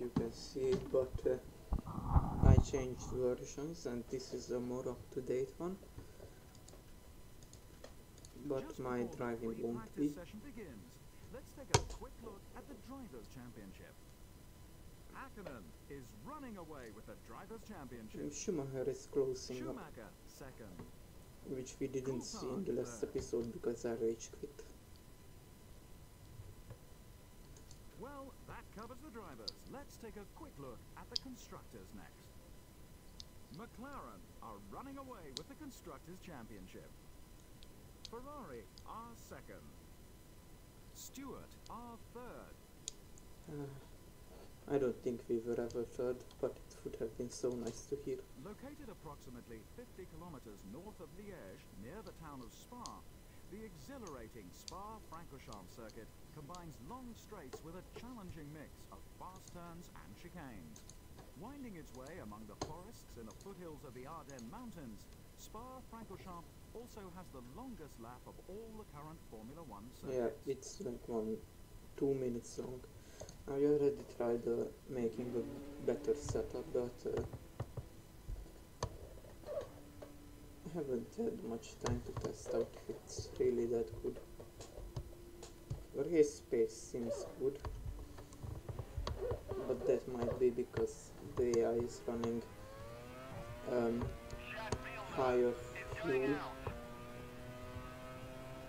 you can see it, but uh, I changed versions and this is a more up-to-date one. But Just my driving won't be. Let's take a quick look at the Drivers' Championship. Hakkinen is running away with the Drivers' Championship. Schumacher is closing up, second. which we didn't see in the last Coulthard episode because I rage quit. Well, that covers the drivers. Let's take a quick look at the constructors next. McLaren are running away with the Constructors' Championship. Ferrari are second. Stewart are third. Uh, I don't think we were ever third, but it would have been so nice to hear. Located approximately 50 kilometers north of Liège, near the town of Spa, the exhilarating Spa-Francorchamps circuit combines long straights with a challenging mix of fast turns and chicanes. Winding its way among the forests in the foothills of the Ardennes Mountains, Spa-Francorchamps also has the longest lap of all the current Formula One Yeah, it's like one, two minutes long. I already tried uh, making a better setup, but uh, I haven't had much time to test out if it's really that good. Race pace seems good, but that might be because the AI is running um, higher fuel.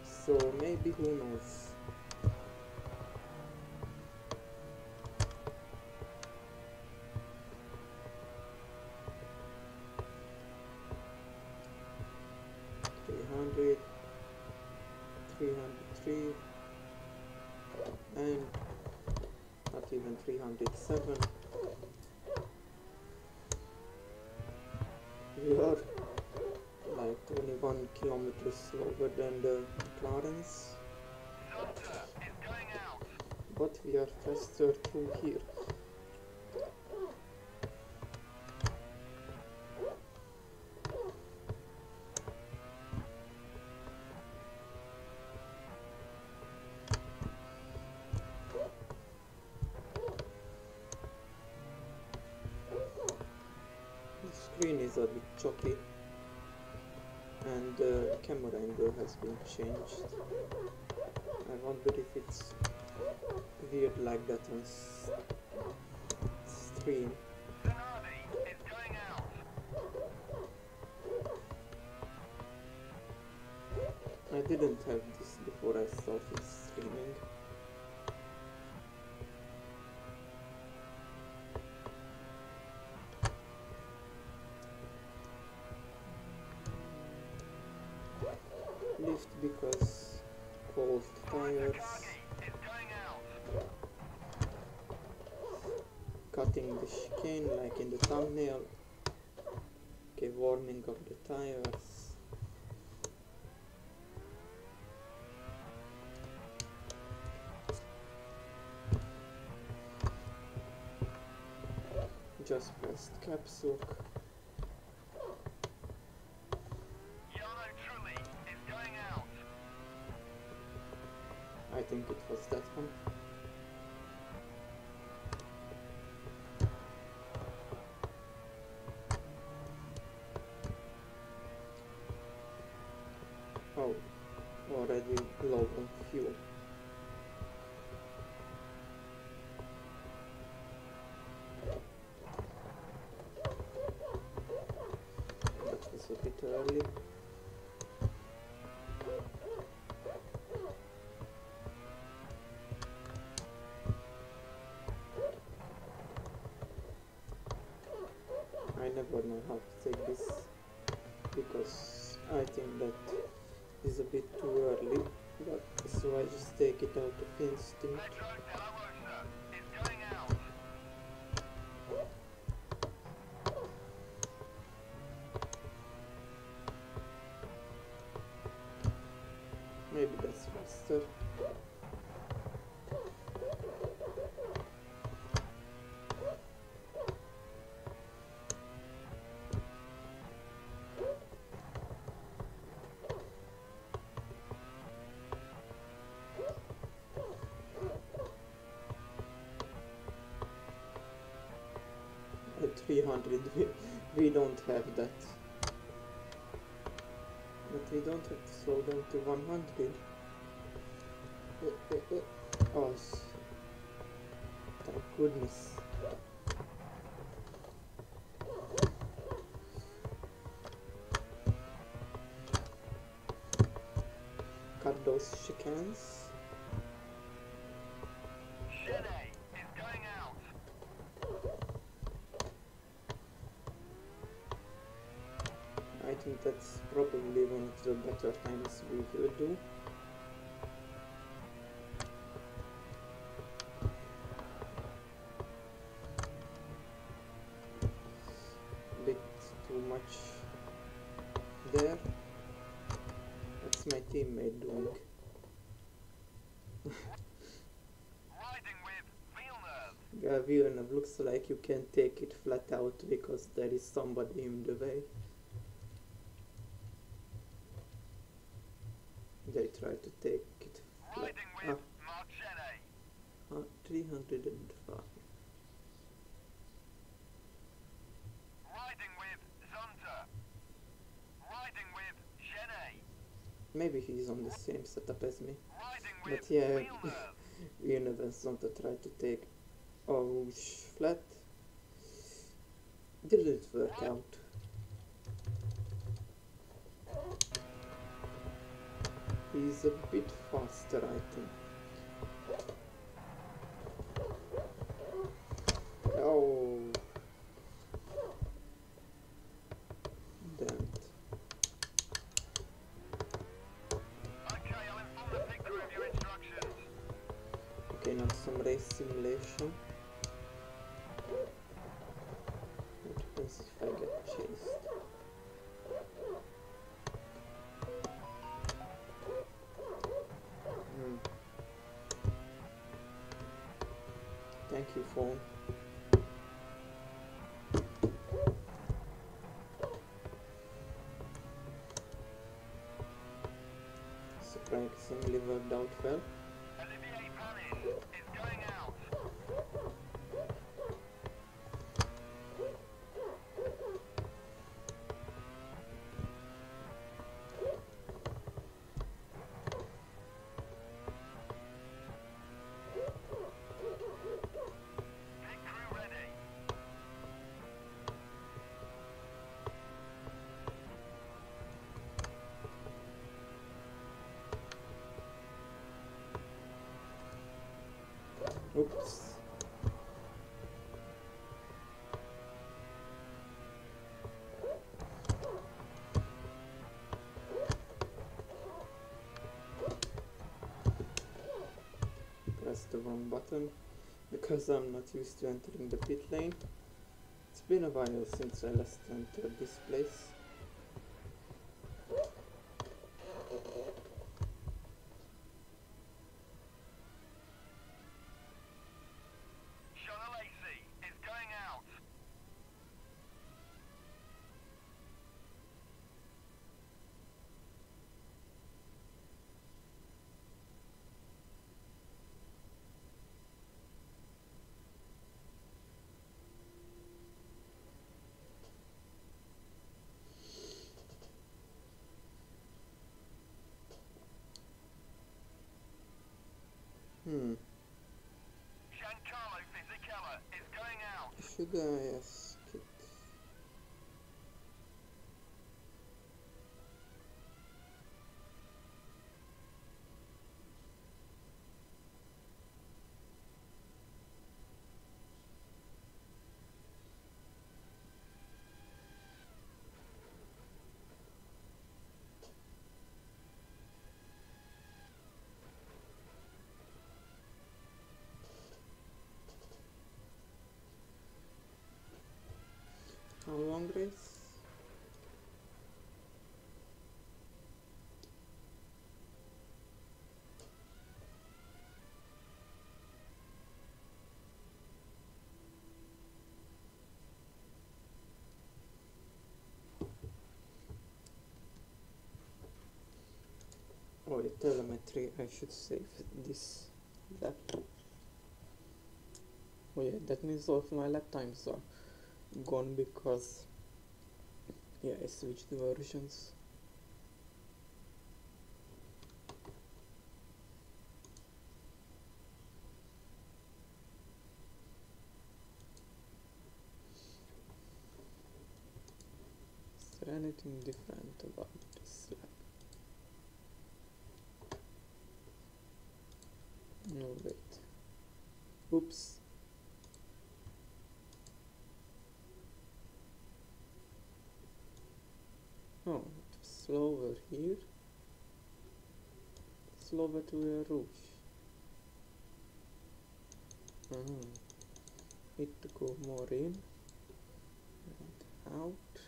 So maybe who knows? Through here. The screen is a bit choppy and uh, the camera angle has been changed. I wonder if it's weird like that on stream. I didn't have this before I started streaming. Lift because cold tires. Chicane like in the thumbnail. Okay, warming of the tires. Just pressed caps lock. I never know how to take this because I think that is a bit too early but so I just take it out of instinct that but we don't have to slow down to 100 Uh, uh, uh. oh thank goodness cut those chickens Gené is going out. I think that's probably one of the better times we will do. Bit too much there. What's my teammate doing? Riding with Villeneuve. Yeah, Villeneuve looks like you can take it flat out because there is somebody in the way. They try to take it flat. Riding with Marc Gené. Ah, 305. Riding with Zonta. Riding with Gené. Maybe he's on the same setup as me. But yeah. Villeneuve and Zonta try to take oh flat. Didn't work out. He's a bit faster, I think. Oh. Prank assembly worked out well. Oops. Press the wrong button because I'm not used to entering the pit lane. It's been a while since I last entered this place. Jean Alesi is going out. Hmm. Giancarlo Fisichella is going out. Should I ask it? How long race? Telemetry. I should save this lap. Oh yeah, that means all of my lap times are gone because yeah I switched the versions Is there anything different about this? No wait. Oops. Oh, it was slower here. Slower to a roof. Ah, need to go more in and out.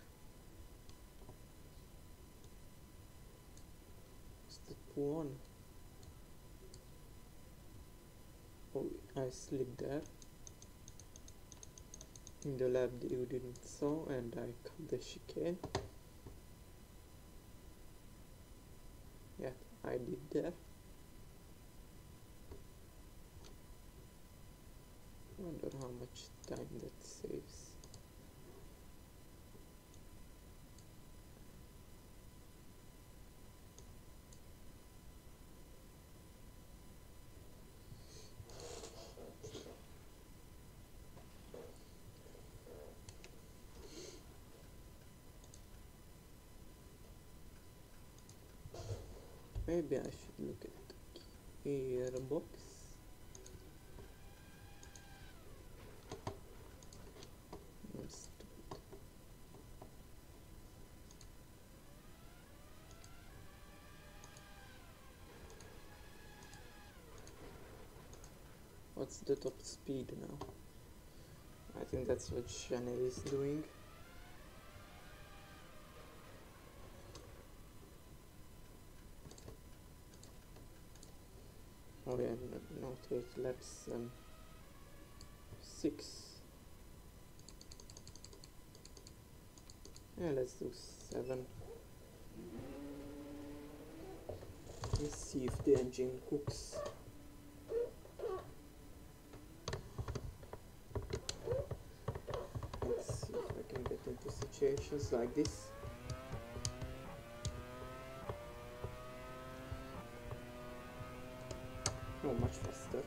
Step one. Oh, I slipped there. In the lab you didn't saw and I cut the chicane. Yeah, I did that. Wonder how much time that saves. Maybe I should look at the stupid. What's the top speed now? I think that's what Chanel is doing. Oh yeah, eight laps, um, six. Yeah, let's do seven. Let's see if the engine cooks. Let's see if I can get into situations like this. Much faster.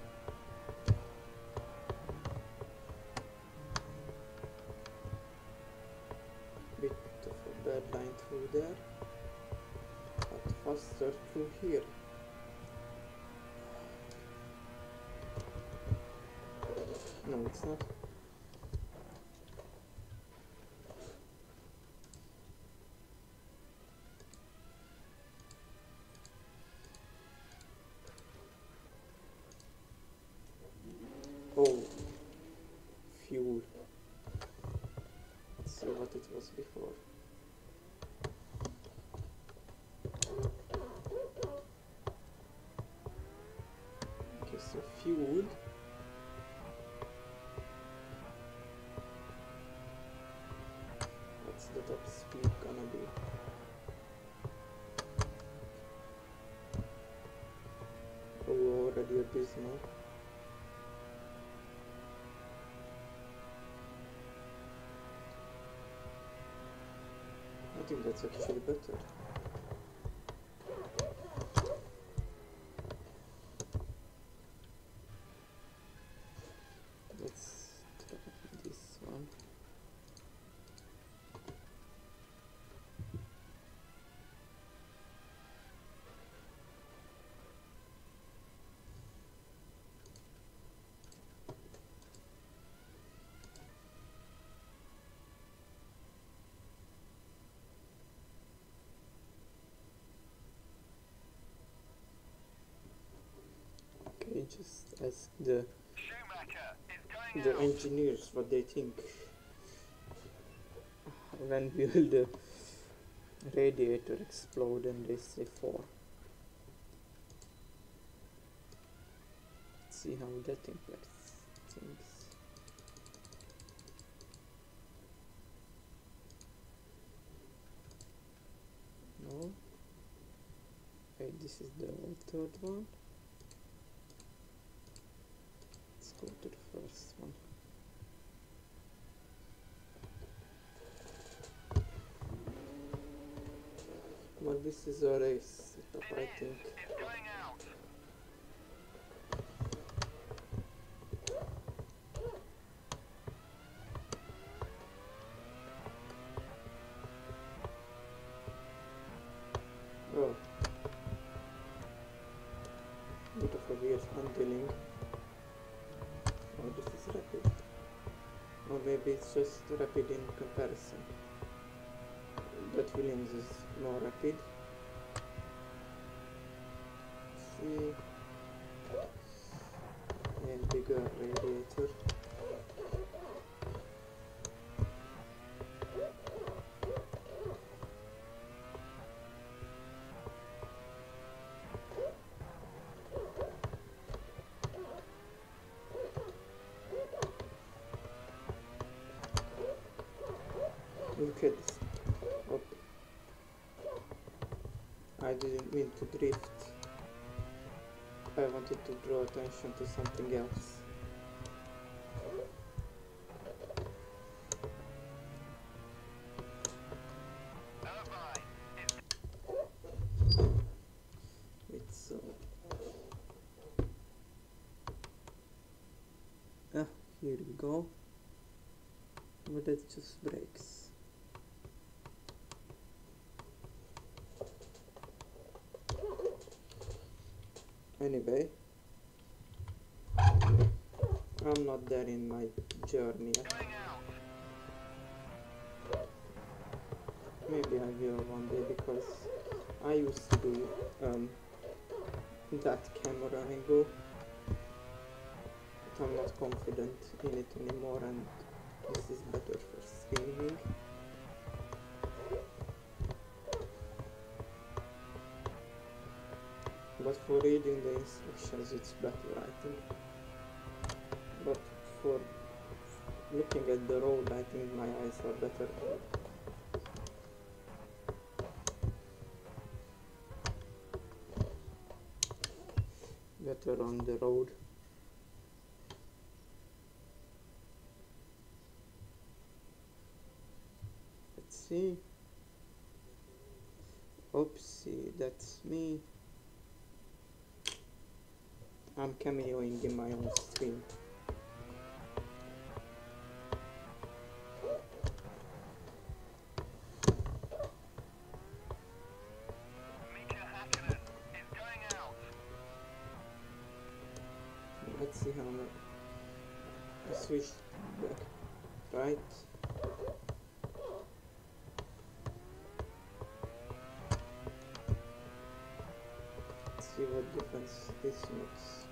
The top speed gonna be? Oh, already abysmal. I think that's actually better. Let's try this one. Okay, the the engineers what they think. When will the radiator explode and they say four? Let's see how that impacts things. No. Wait this is the third one. But this is a race setup, I think. Oh. Bit of a weird handling. Oh, rapid. Or maybe it's just rapid in comparison. That Williams is more rapid. See. And bigger radiator. Look at this. Up. I didn't mean to drift. I wanted to draw attention to something else. Irvine is It's uh, ah, here we go. But that's just brakes. Anyway, I'm there in my journey. Maybe I will one day because I used to um, that camera angle. But I'm not confident in it anymore and this is better for streaming. But for reading the instructions it's better I think. For looking at the road I think my eyes are better. better on the road. Let's see. Oopsie, that's me. I'm cameoing in my own stream. Mika Hakkinen is going out. Let's see how much. I switch back. Right. Let's see what difference this makes.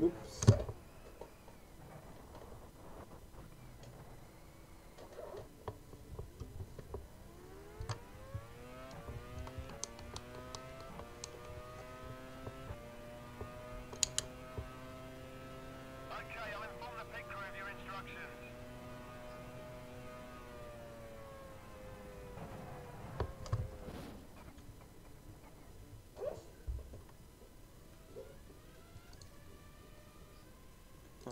Oops. Okay, I'll inform the pit crew of your instructions.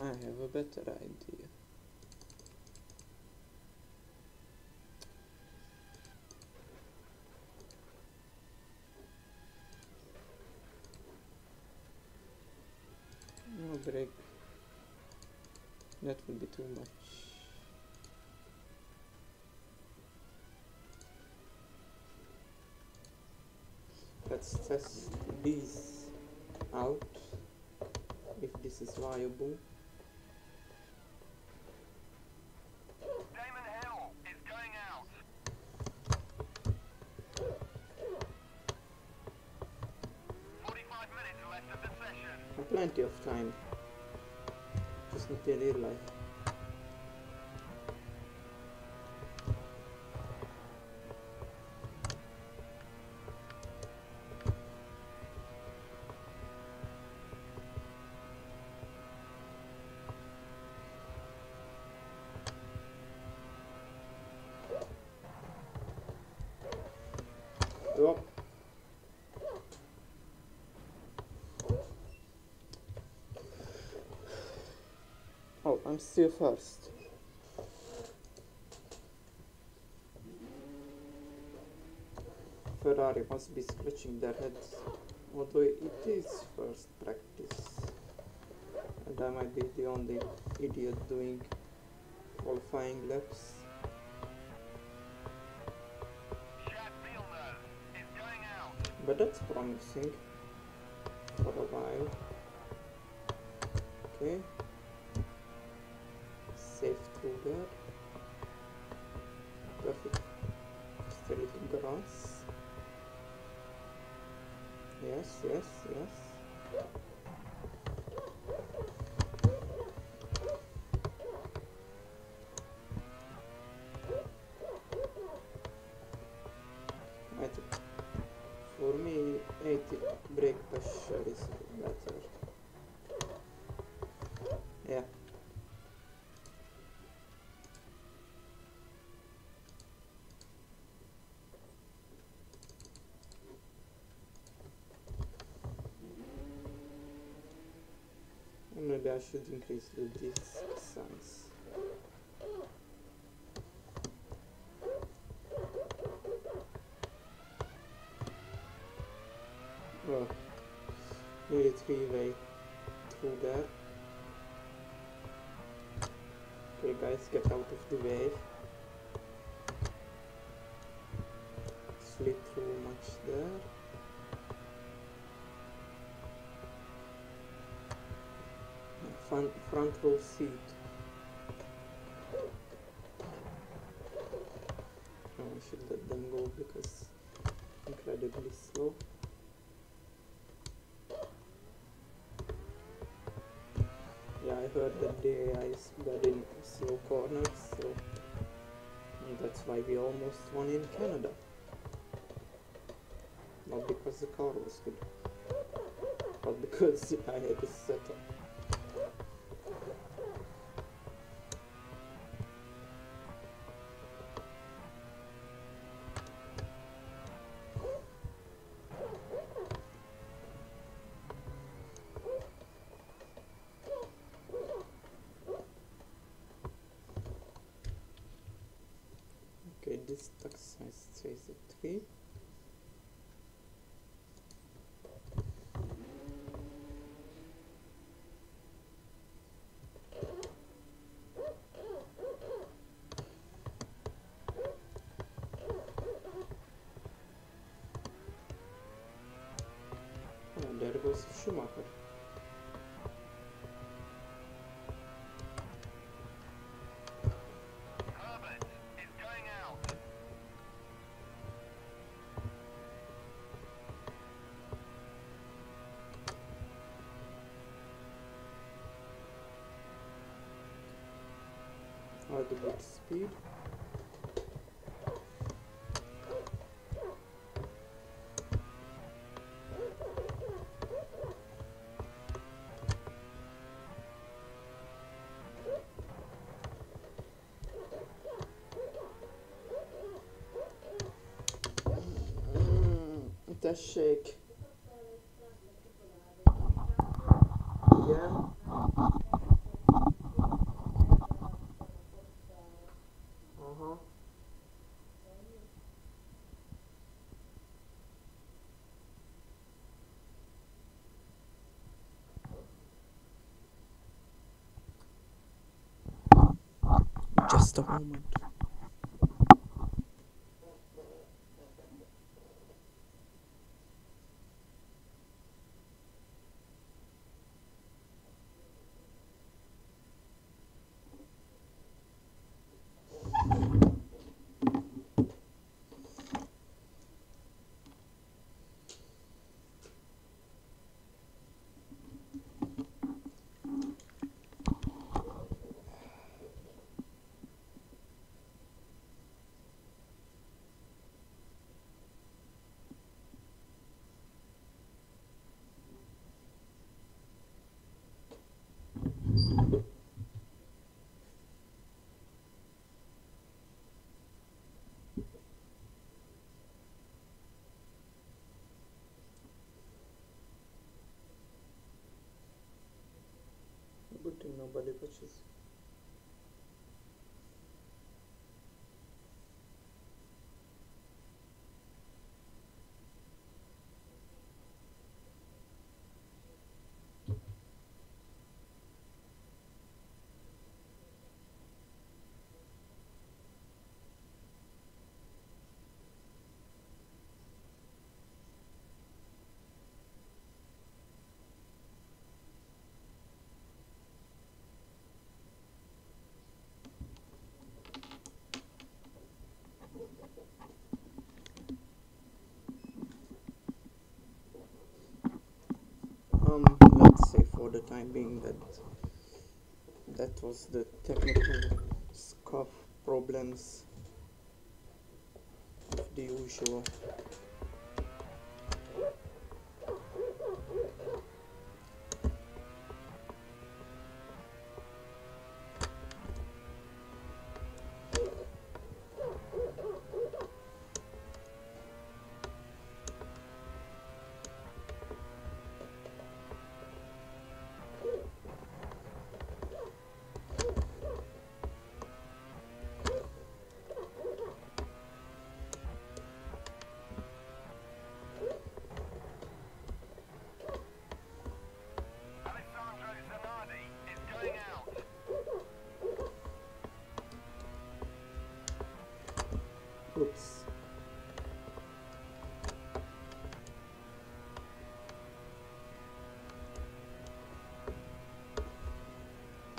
I have a better idea. No break. That would be too much. Let's test these out. If this is viable. Yep. Oh, I'm still first. Ferrari must be scratching their heads, although it is first practice. And I might be the only idiot doing qualifying laps. That's promising for a while. Okay. I should increase the distance. Well, nearly three-way through there. Okay, guys, get out of the way. Slid through much there. Front, front row seat. I should let them go because incredibly slow. Yeah, I heard that the AI is bad in slow corners, so that's why we almost won in Canada. Not because the car was good, but because I had a setup. Okay, this tax size stays at 3. Oh, there goes Schumacher. Herbert is going out. Or the good speed. Mm, shake. Yeah. Uh-huh. Just Good nobody watches. The time being that that was the technical scuff problems of the usual.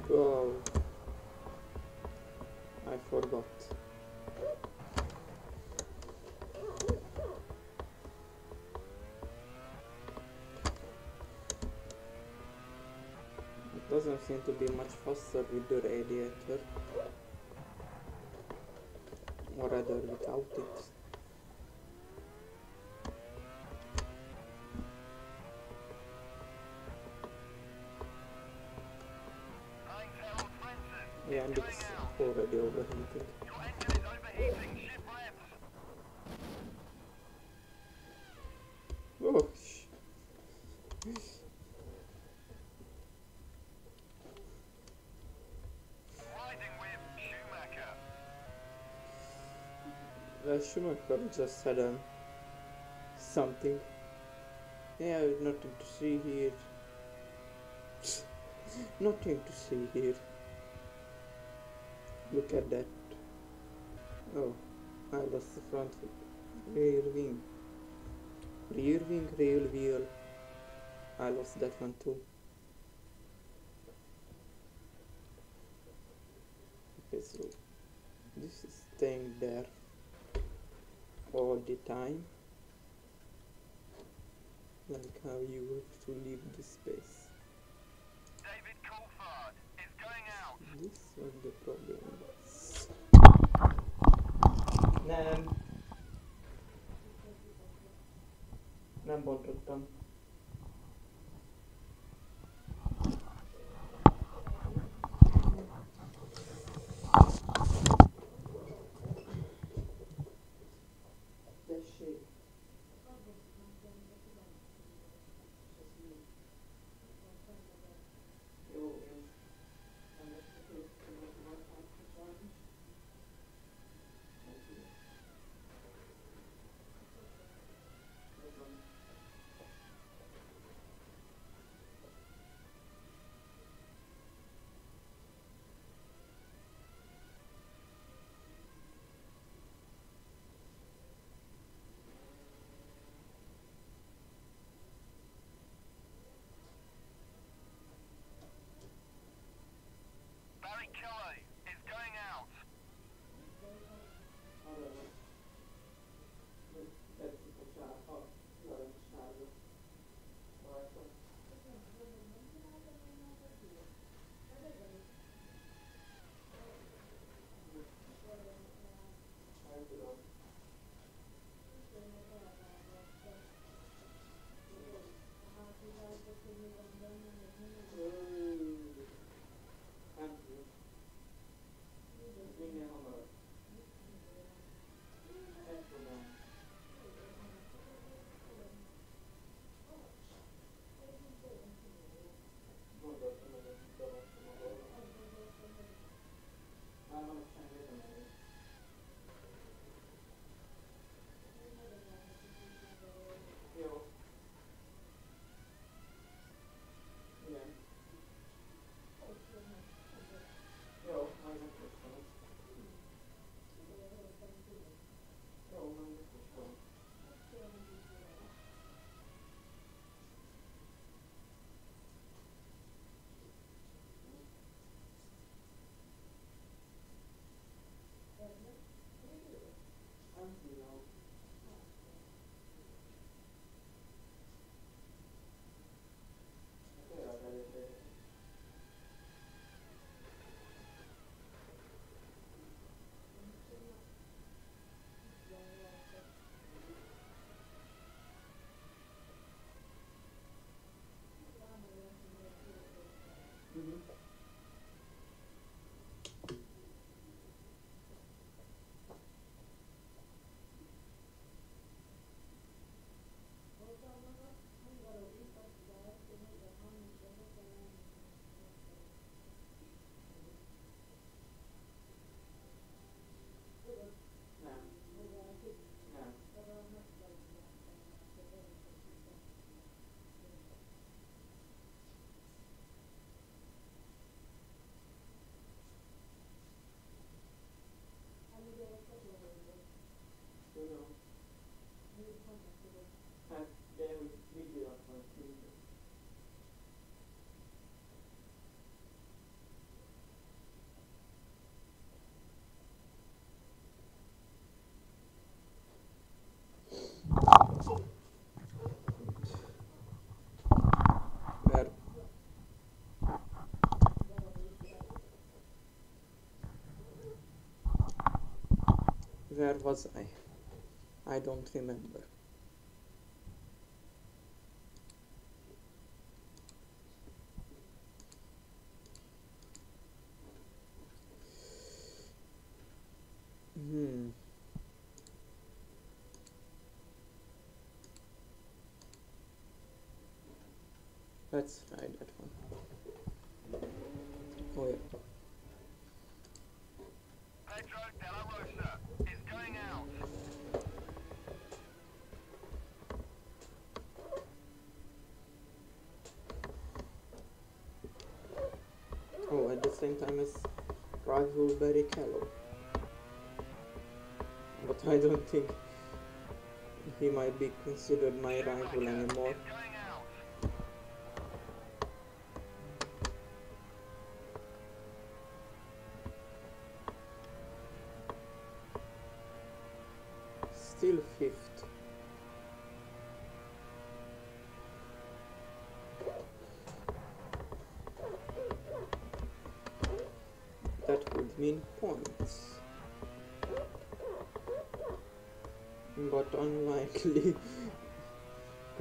Oh, I forgot. It doesn't seem to be much faster with the radiator or rather without it. Uh, have just said um, something. Yeah, nothing to see here. nothing to see here. Look at that. Oh, I lost the front rear wing. Rear wing, rear wheel. I lost that one too. Okay, so this is staying there all the time. Like how you have to leave the space. David Coulthard is going out. This was the problem. Nem. Nem bontottam. Was I? I don't remember. Hmm. Let's try that one. Oh yeah. Pedro de la Rosa is going out. Oh, at the same time as rival Barrichello. But I don't think he might be considered my rival anymore.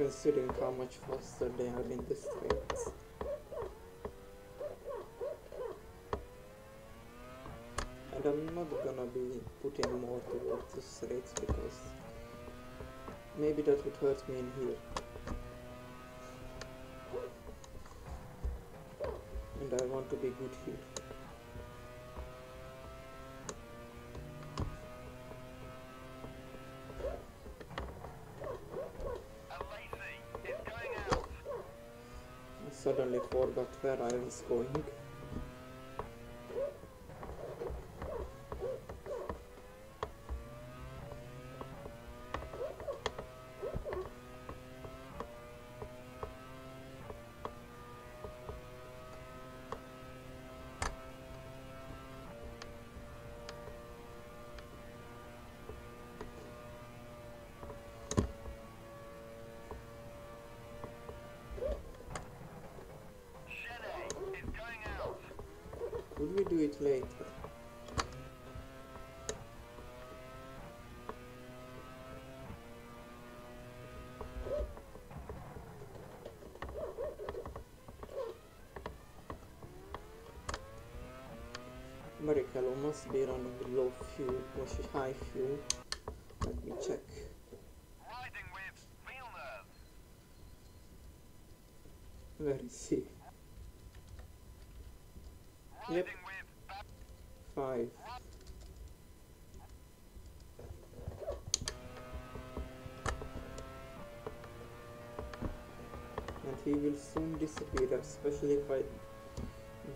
Considering how much faster they are in the straights. And I'm not gonna be putting more towards the streets because maybe that would hurt me in here. And I want to be good here. Forgot where I was going. Could we do it later? Barrichello must be running low fuel or high fuel. Let me check. Riding with. Where is he? Yep. Five. And he will soon disappear, especially if I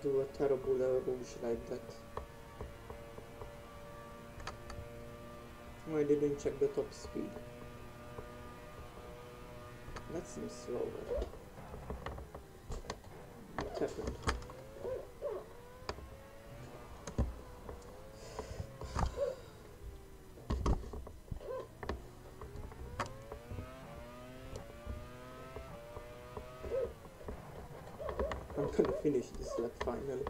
do a terrible rouge like that. I didn't check the top speed. That seems slower. What happened? I'm gonna finish this lap finally.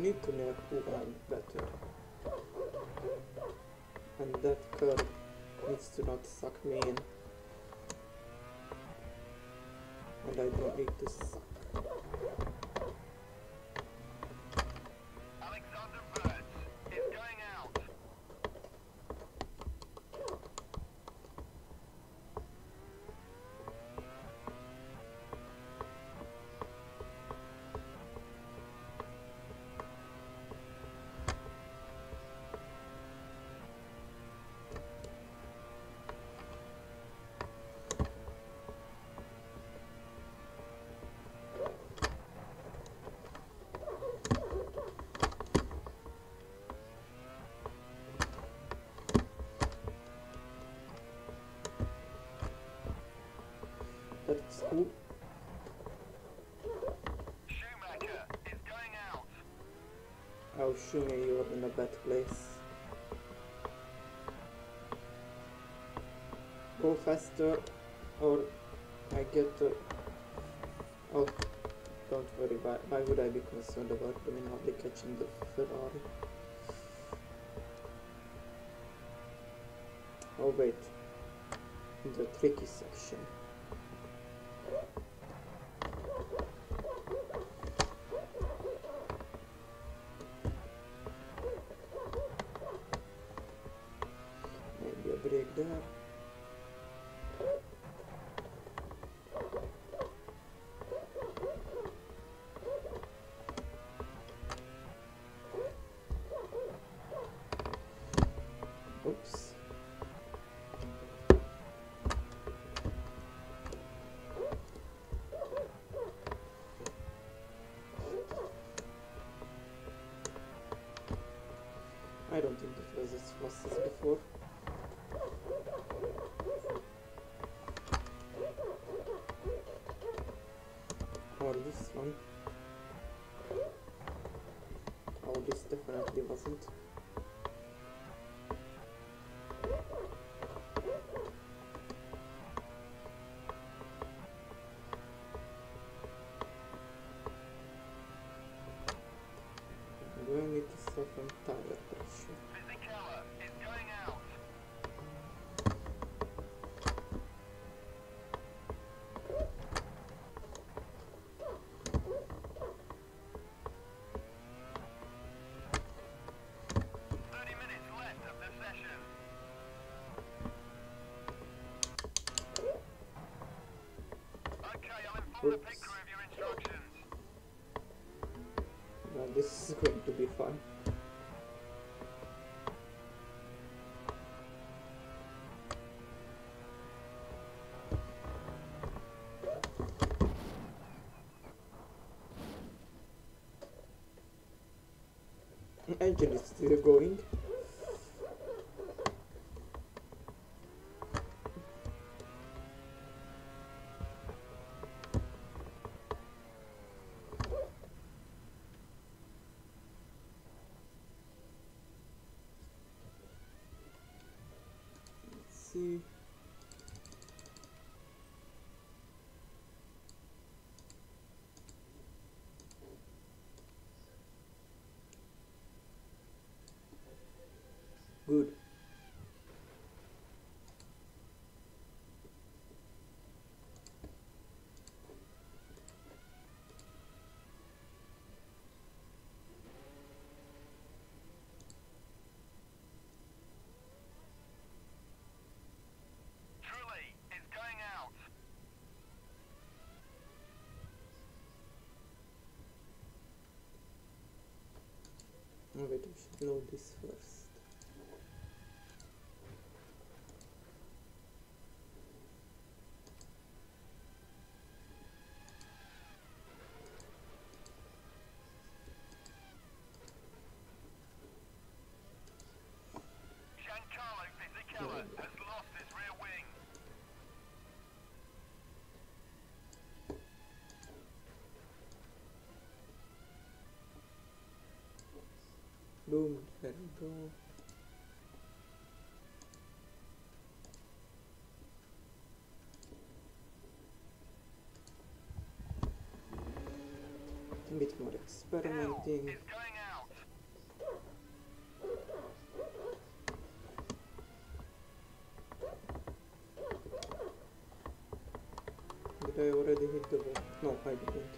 Need to who I'm better. And that curve needs to not suck me in. And I don't need to suck. Ooh, out. oh, Schumi, you're in a bad place. Go faster, or I get. Uh, oh, don't worry. Why, why would I be concerned about Dominati catching the Ferrari? Oh wait, the tricky section. Maybe one. Oh, this definitely wasn't. Oops. Well, this is going to be fun. Is still going. Let's see. Good. Trulli is going out. Oh, wait, we should load this first. Giancarlo Fisichella has lost his rear wing. Boom, there we go. A bit more experimenting. is going out. Did I already hit the wall? No, I didn't.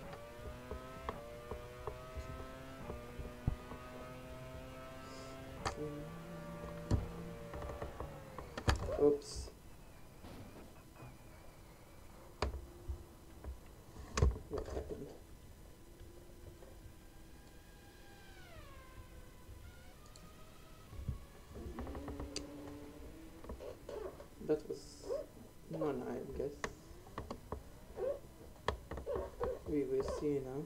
Mm. Oops. What happened? That was one, I guess. We will see now.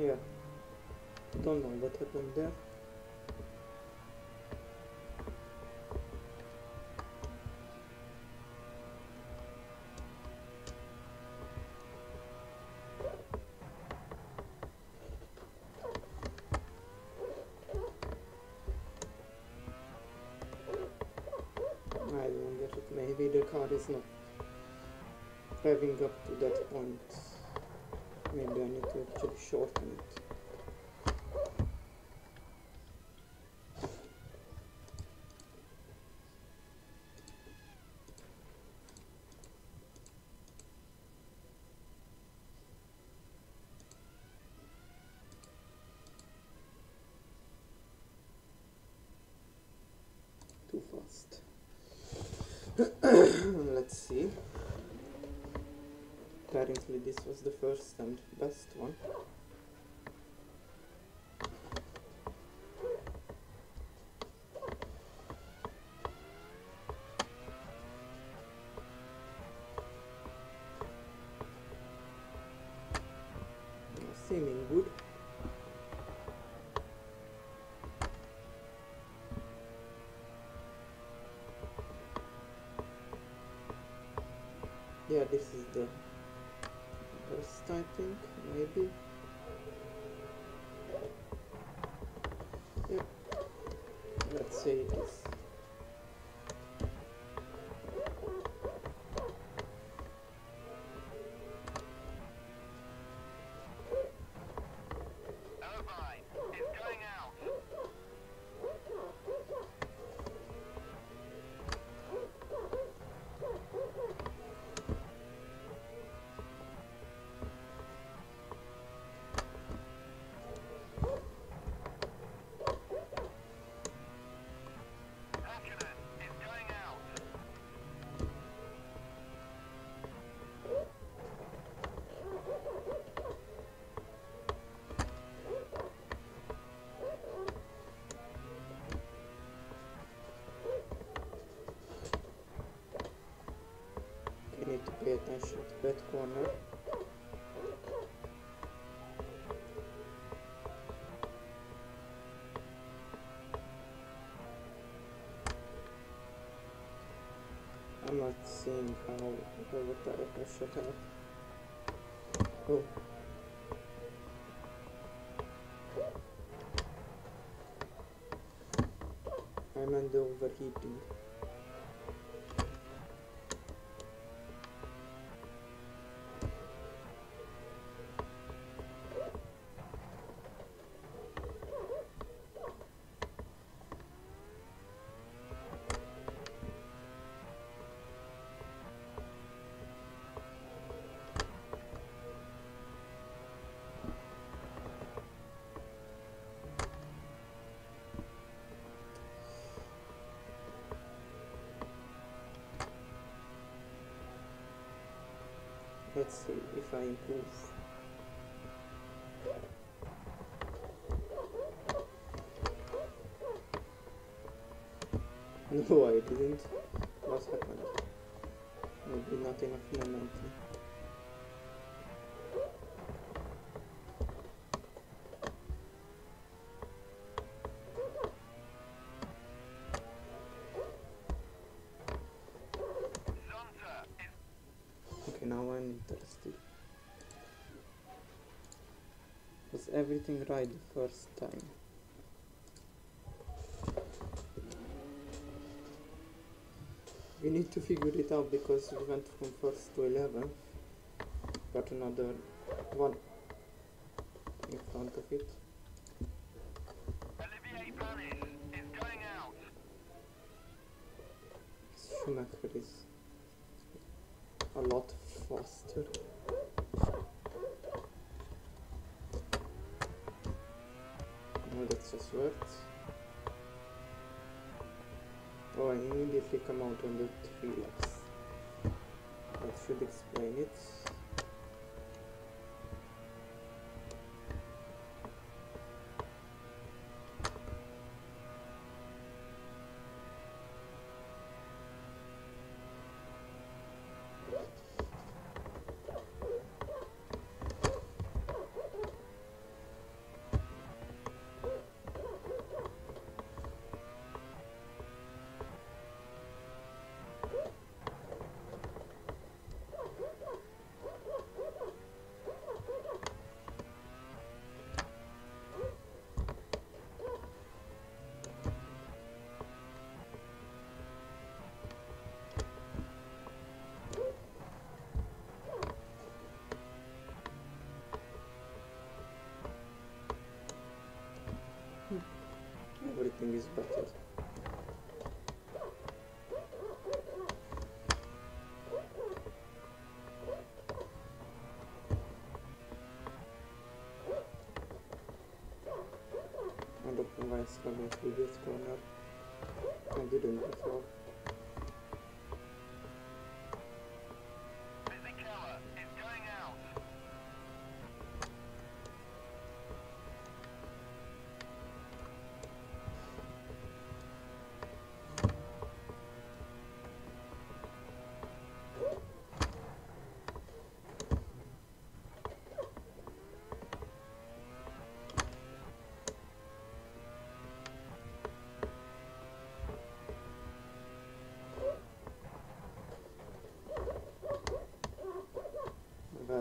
Yeah. Don't know what happened there. I don't get it. Maybe the car is not up to that point. Maybe I need to actually shorten it. Too fast. Let's see. This was the first and best one. Let's need to pay attention to that corner. I'm not seeing how what I should have. Oh. I'm under overheating. Let's No, I didn't. What happened? Maybe not enough momentum. Zonta is Okay, now I'm interested. Was everything right the first time? We need to figure it out because we went from first to 11. Got another one in front of it. Olivier Panis is going out. Schumacher is a lot faster. Worked. Oh, I immediately come out on the three laps. That should explain it. Everything is better. Know why I struggled with this corner. I didn't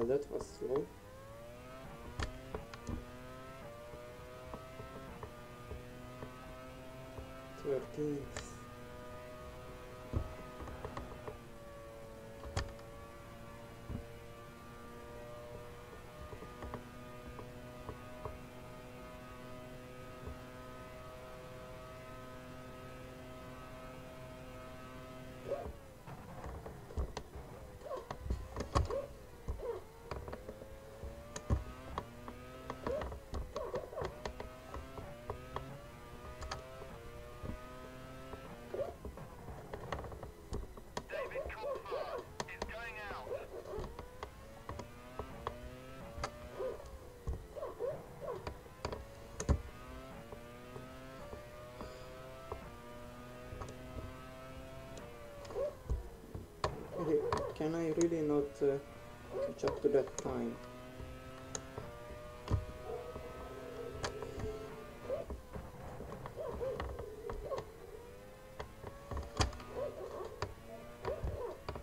Well, that was slow. Thirteenth. David Coulthard is going out. Okay, can I really not uh, catch up to that time?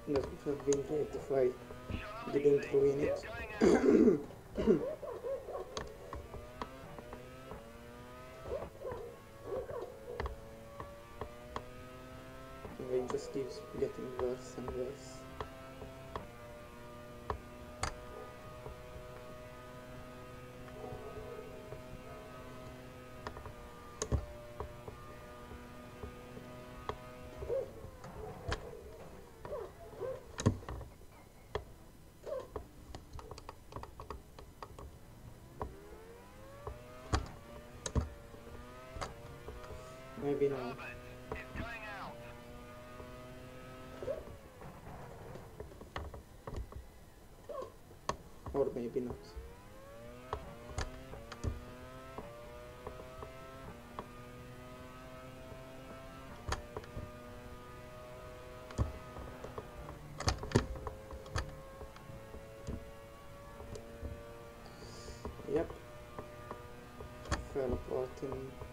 That would have been great if I didn't ruin it. Maybe not. Or maybe not. Yep. Fell apart in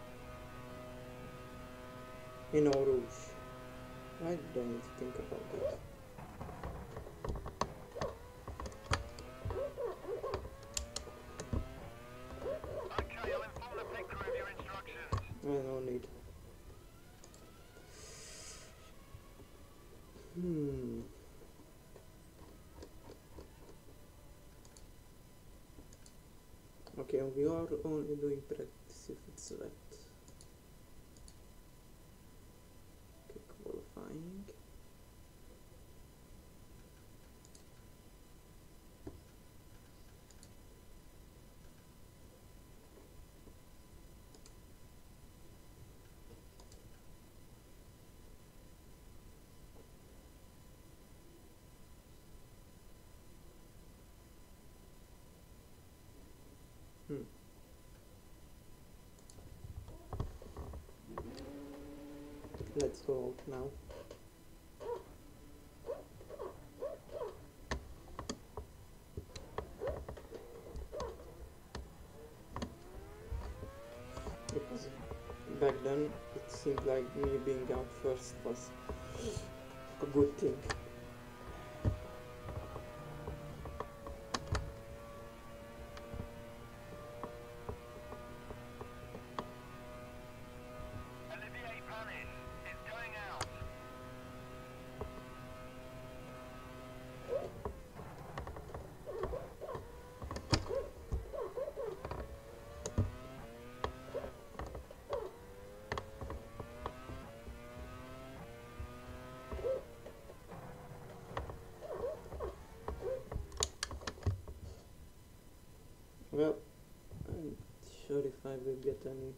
in Rouge. I don't need to think about that. Okay, instructions. I no need. Hmm. Okay, we are only doing practice if it's wet. Okay, qualifying. Hmm. Let's go now. Because back then it seemed like me being out first was a good thing. Get any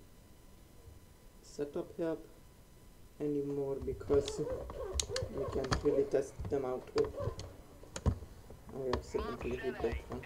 setup help anymore because we can't really test them out. Oh, I accidentally hit that one.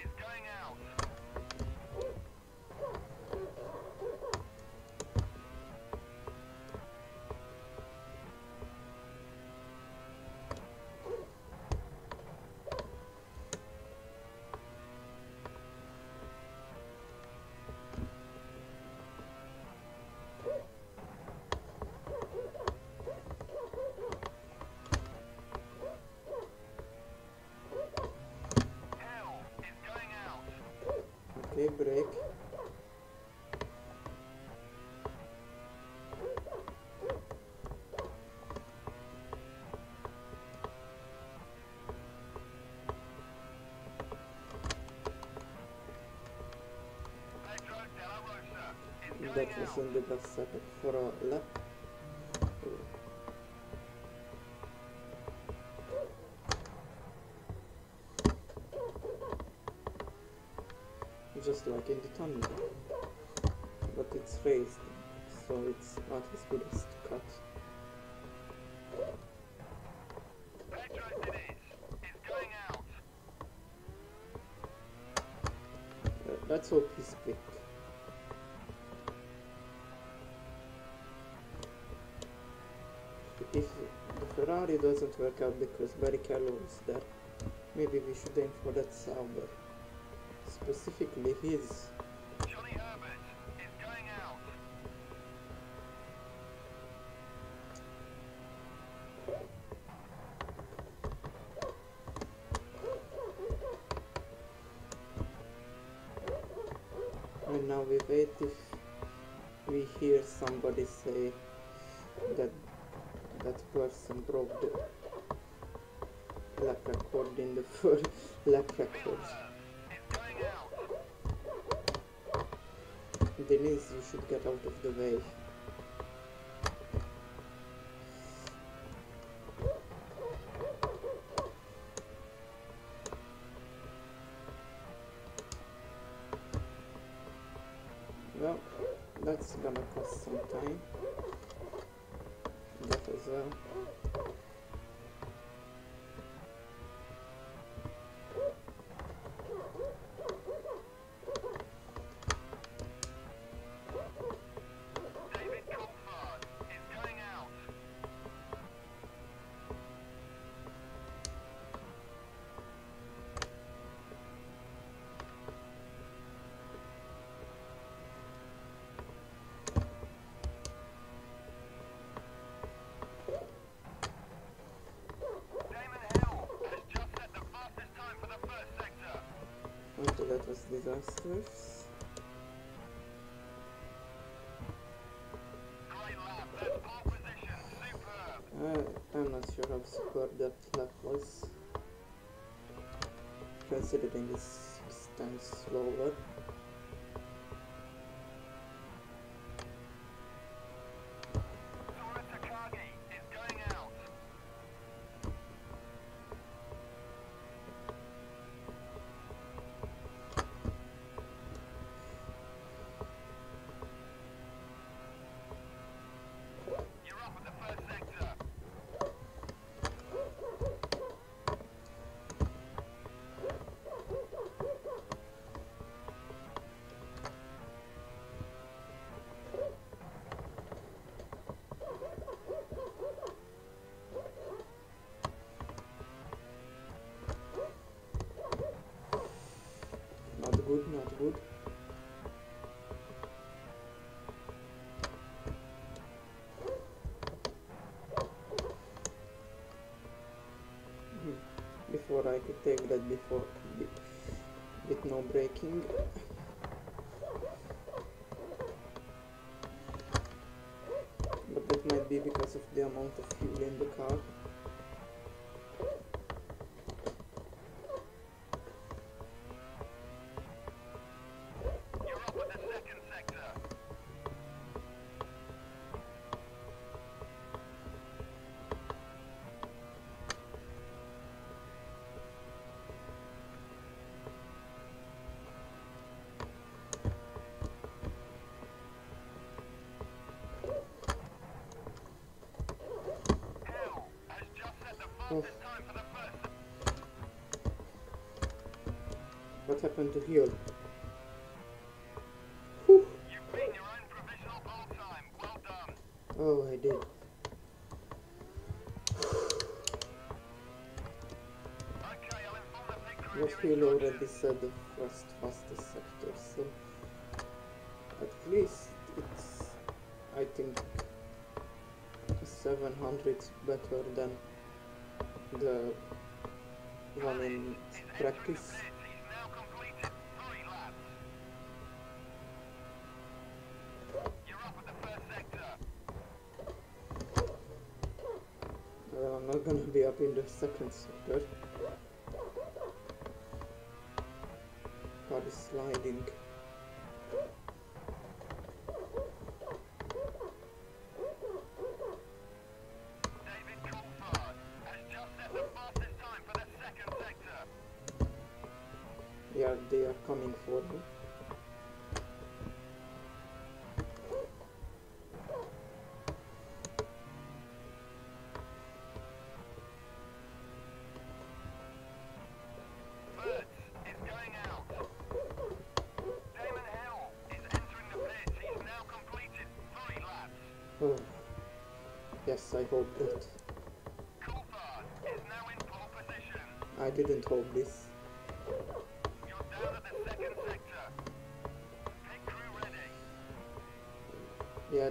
Break. Pedro de la Rosa is going That out. wasn't the best setup for a lap. Just like in the. But it's raised, so it's not as good as to cut. Uh, let's hope he's. If the Ferrari doesn't work out because Barrichello is there, maybe we should aim for that Sauber. Specifically his. That's gonna cost some time. That as well. Uh, Superb. Uh, I'm not sure how superb that lap was. Considering it's stands slower. Tora Takagi is going out. You're up at the first sector. Not good, not good. Hmm. Before I could take that before with, no braking. But that might be because of the amount of fuel in the car. First. What happened to. Well. Oh, I did. Hill already said the first fastest sector, so at least it's, I think, 700 better than the one in practice. Well, I'm not gonna be up in the second sector. Car is sliding. Three laps. Oh. Yes, I hope that. Coulthard is now in pole position. I didn't hope this.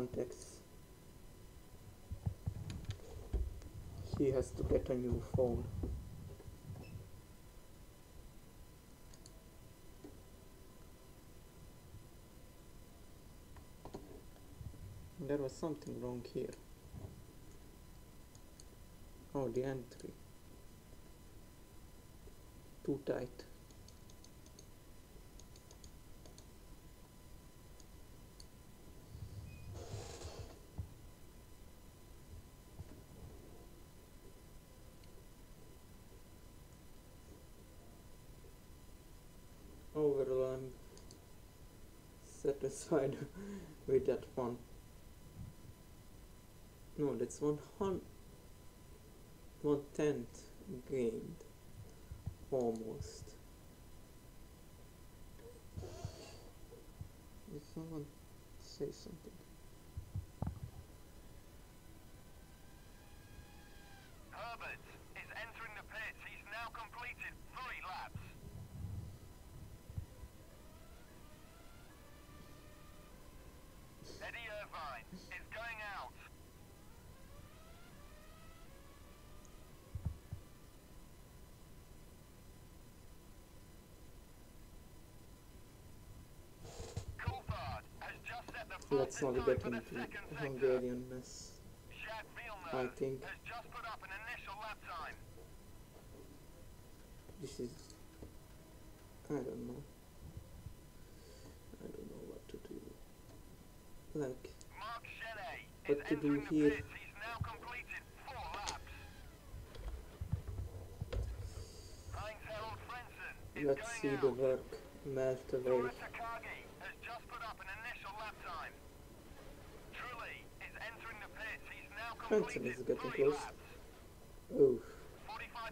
contacts. He has to get a new phone. There was something wrong here. Oh, the entry. Too tight. Overall, I'm satisfied with that one. No, that's one hun- one tenth gained, almost. Did someone say something? Herbert is entering the pits. He's now completed three laps. Eddie Irvine is going out. Coulthard has just set the Let's fastest not time get for the into second sector. Hungarian mess. Shad I Villeneuve think has just put up an initial lap time. this is. I don't know. I don't know what to do. Like, What to do the here? let's see the work melt away. Tora Takagi has just put up an initial lap time. Trulli is entering the pits. He's now is getting three close. laps. Oh,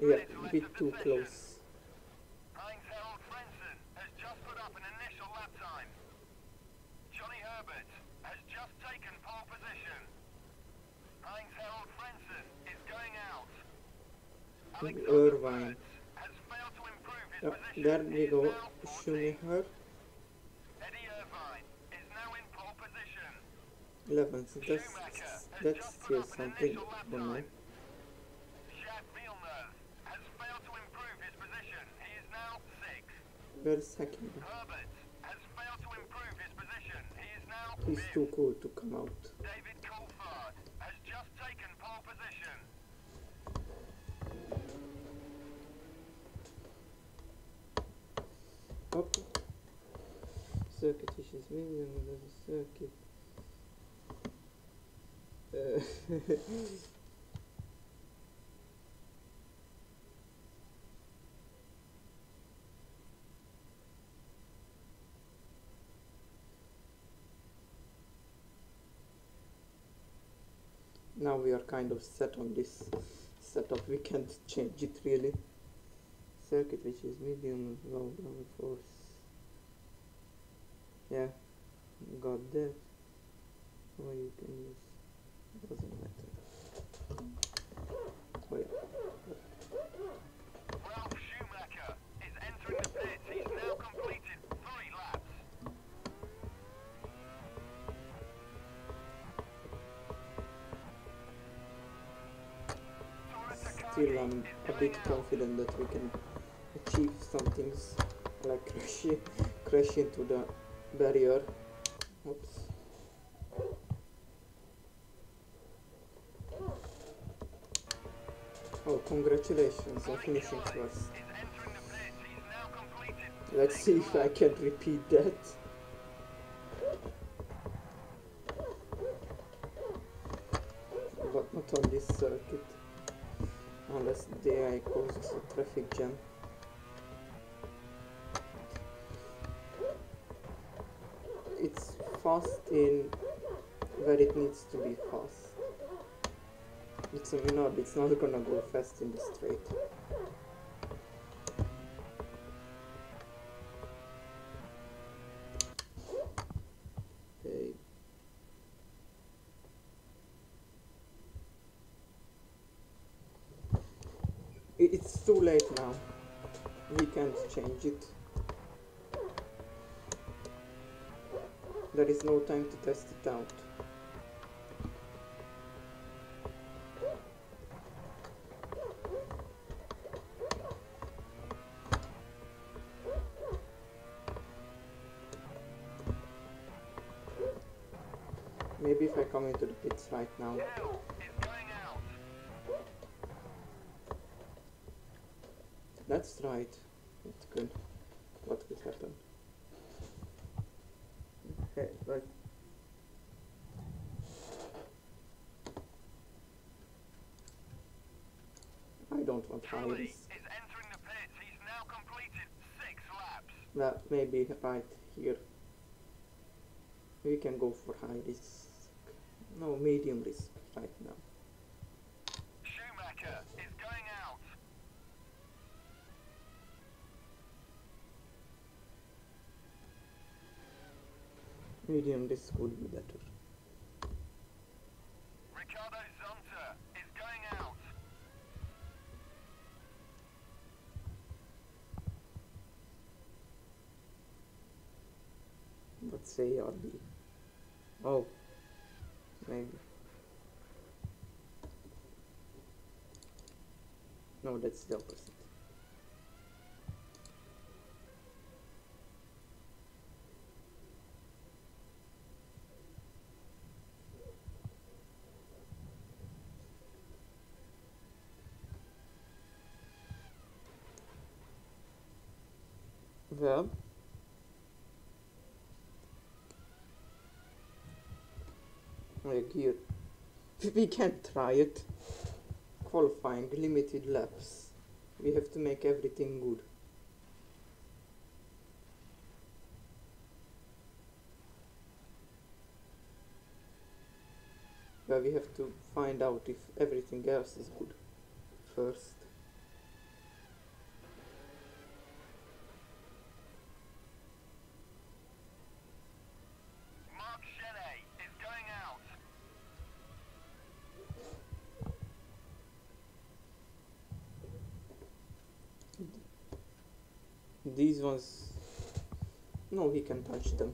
yeah, minutes a bit too close. Heinz Harald Frentzen has just put up an initial lap time. Johnny Herbert has just taken pole position. Heinz Harald Frentzen is going out. Alexander Irvine. Has failed to improve his Yeah, position. there we go. 14th. 11th, so that's, that's still something for me. Where's second? He's too cool to come out. David Coulthard has just taken pole position. Okay. Circuit medium, circuit. Now we are kind of set on this setup. We can't change it really. Circuit which is medium low down force. Yeah got that. Or you can use still I'm a bit confident that we can achieve some things like crash, crash into the barrier. Oops oh congratulations on finishing first let's see if I can repeat that but not on this circuit unless the AI causes a traffic jam. It's fast in where it needs to be fast. It's a minor, it's not gonna go fast in the straight. Okay. It's too late now. We can't change it. There is no time to test it out. Maybe if I come into right now. Hill is going out. That's right. That's good. What could happen? Okay, but I don't want high Trulli risk. is entering the pits. He's now completed six laps. That may be right here. We can go for high risk. No, medium risk right now. Schumacher is going out. Medium risk would be better. Ricardo Zonta is going out. Let's say or B. Oh, maybe. That's the opposite. Well, like here, we can't try it. Qualifying limited laps. We have to make everything good. But we have to find out if everything else is good first. Marc Gené is going out. These ones, no, he can touch them.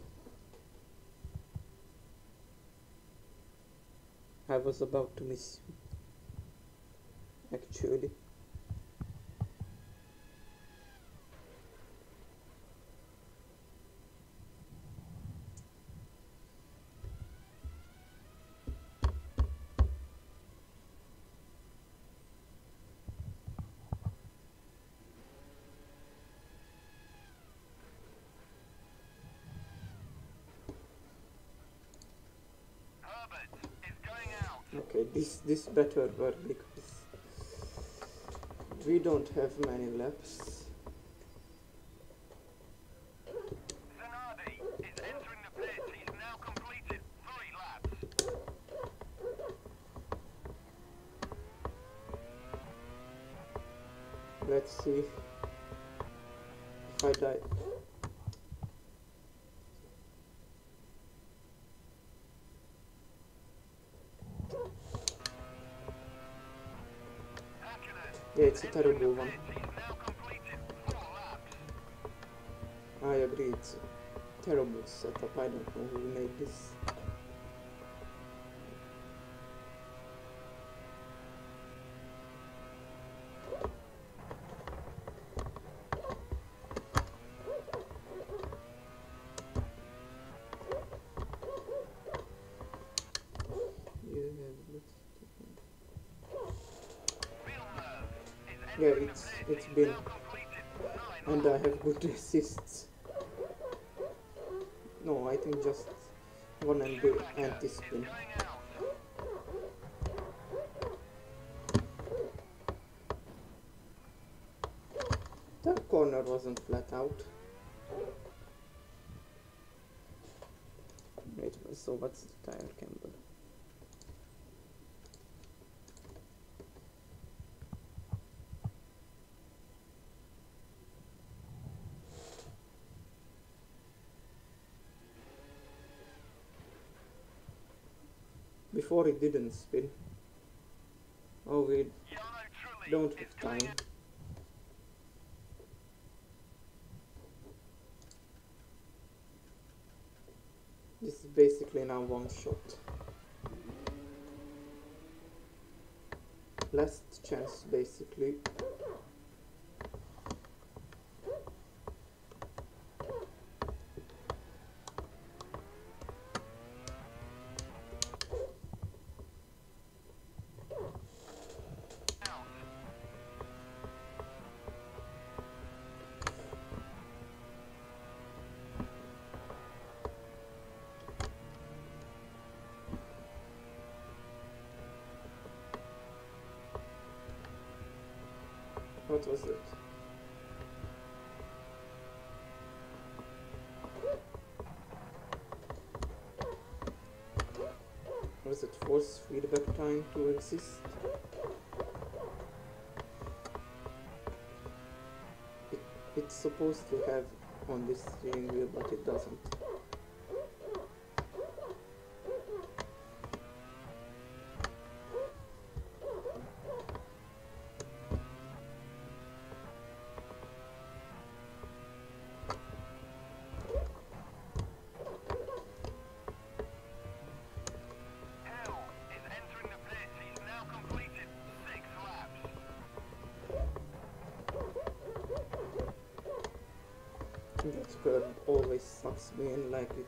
I was about to miss you. Actually. Is this better work because we don't have many laps. Zanardi is entering the pit. He's now completed three laps. Let's see if I die. Hakkinen Yeah, it's a entering terrible the one. pit. He's now completed four laps. I agree, it's a terrible setup. I don't know who made this. You have looked- Villeneuve is Yeah, it's it's been and I have good assists. No, I think just one and is anti-spin. That corner wasn't flat out. Wait, so what's the tire? Before it didn't spin. Oh, we don't have time. This is basically now one shot. Last chance, basically. out. What was it? Was it force feedback time to exist? It, it's supposed to have on this steering wheel, but it doesn't.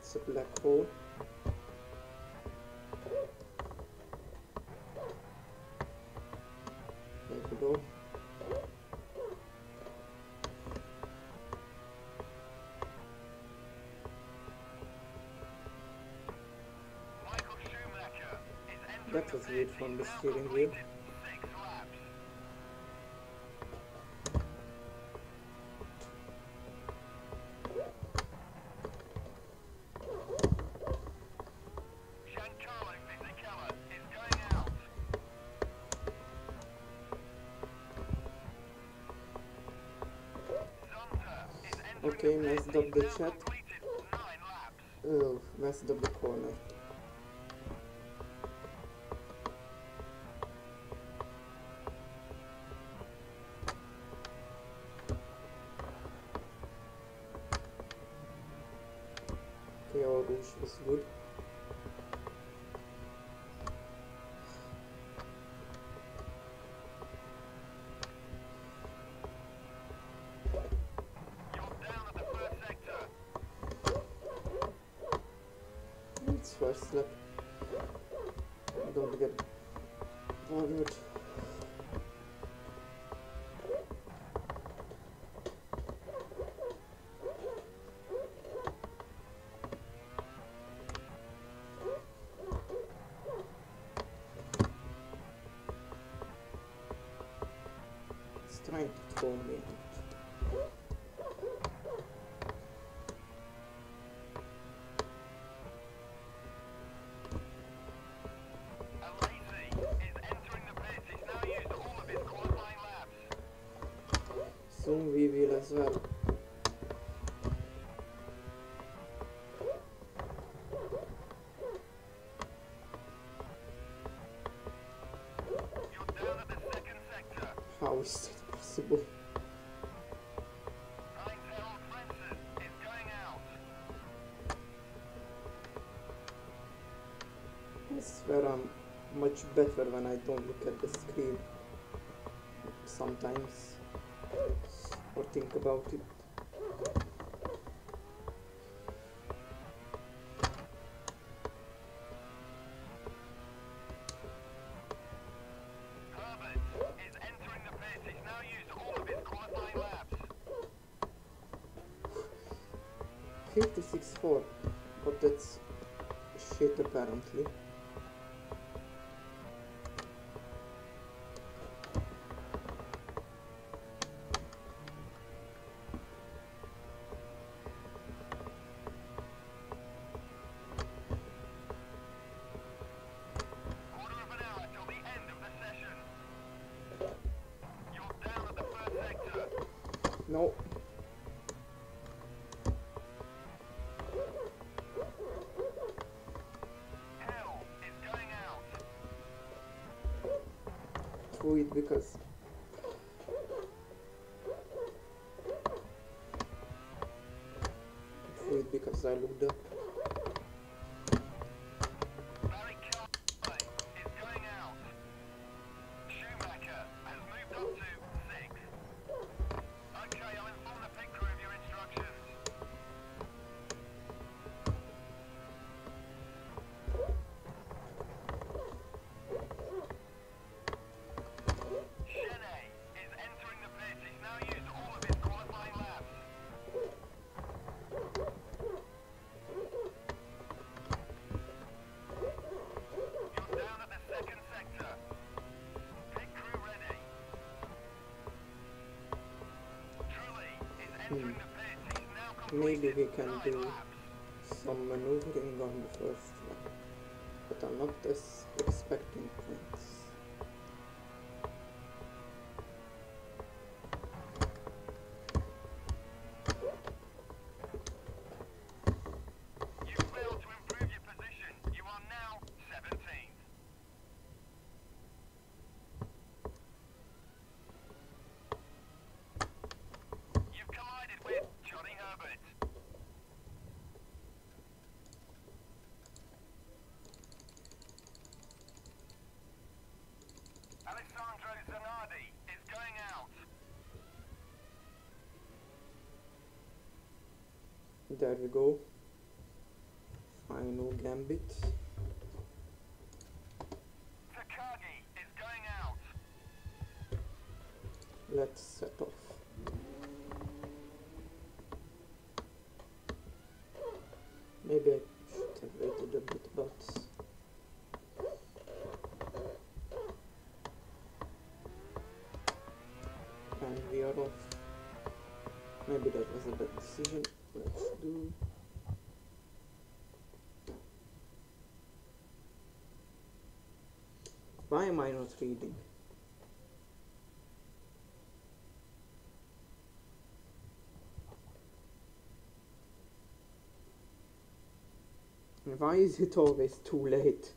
It's a black hole. There we go. That was weird from the steering wheel. Okay, messed up the chat. Oh, messed up the corner. comento. Zumbi Vila Suave. better when I don't look at the screen. Sometimes or think about it. with because with because I looked up maybe we can do some maneuvering on the first one. But I'm not expecting. there we go. Final gambit. time three D? reading. Why is it always too late?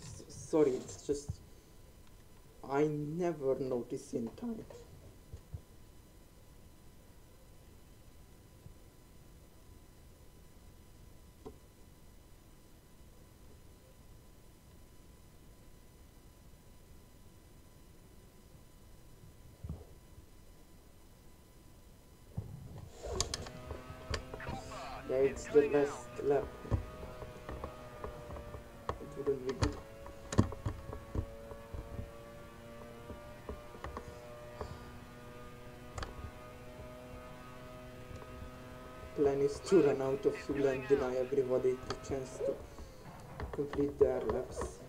S sorry, it's just... I never notice in time. out of Finland deny everybody the chance to complete their laps.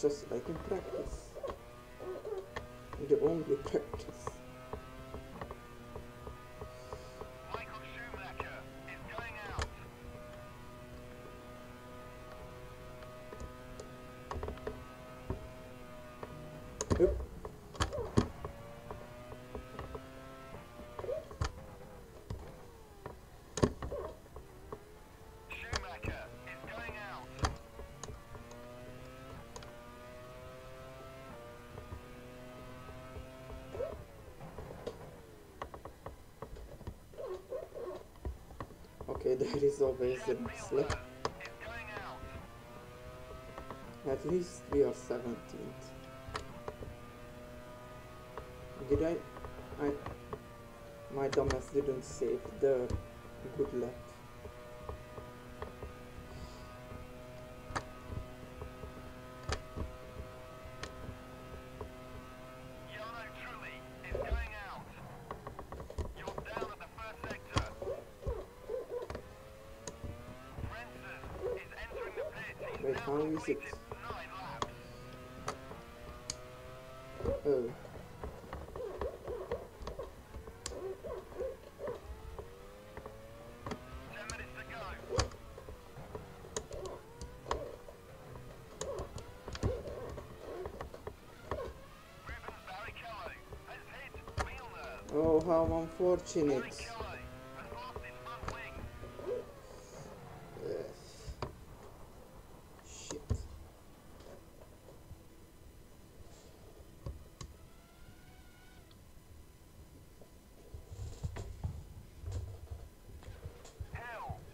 Just like in practice. The only practice. There is always a slip. At least we are 17th. Did I... I... My dumbass didn't save the good lap. Position.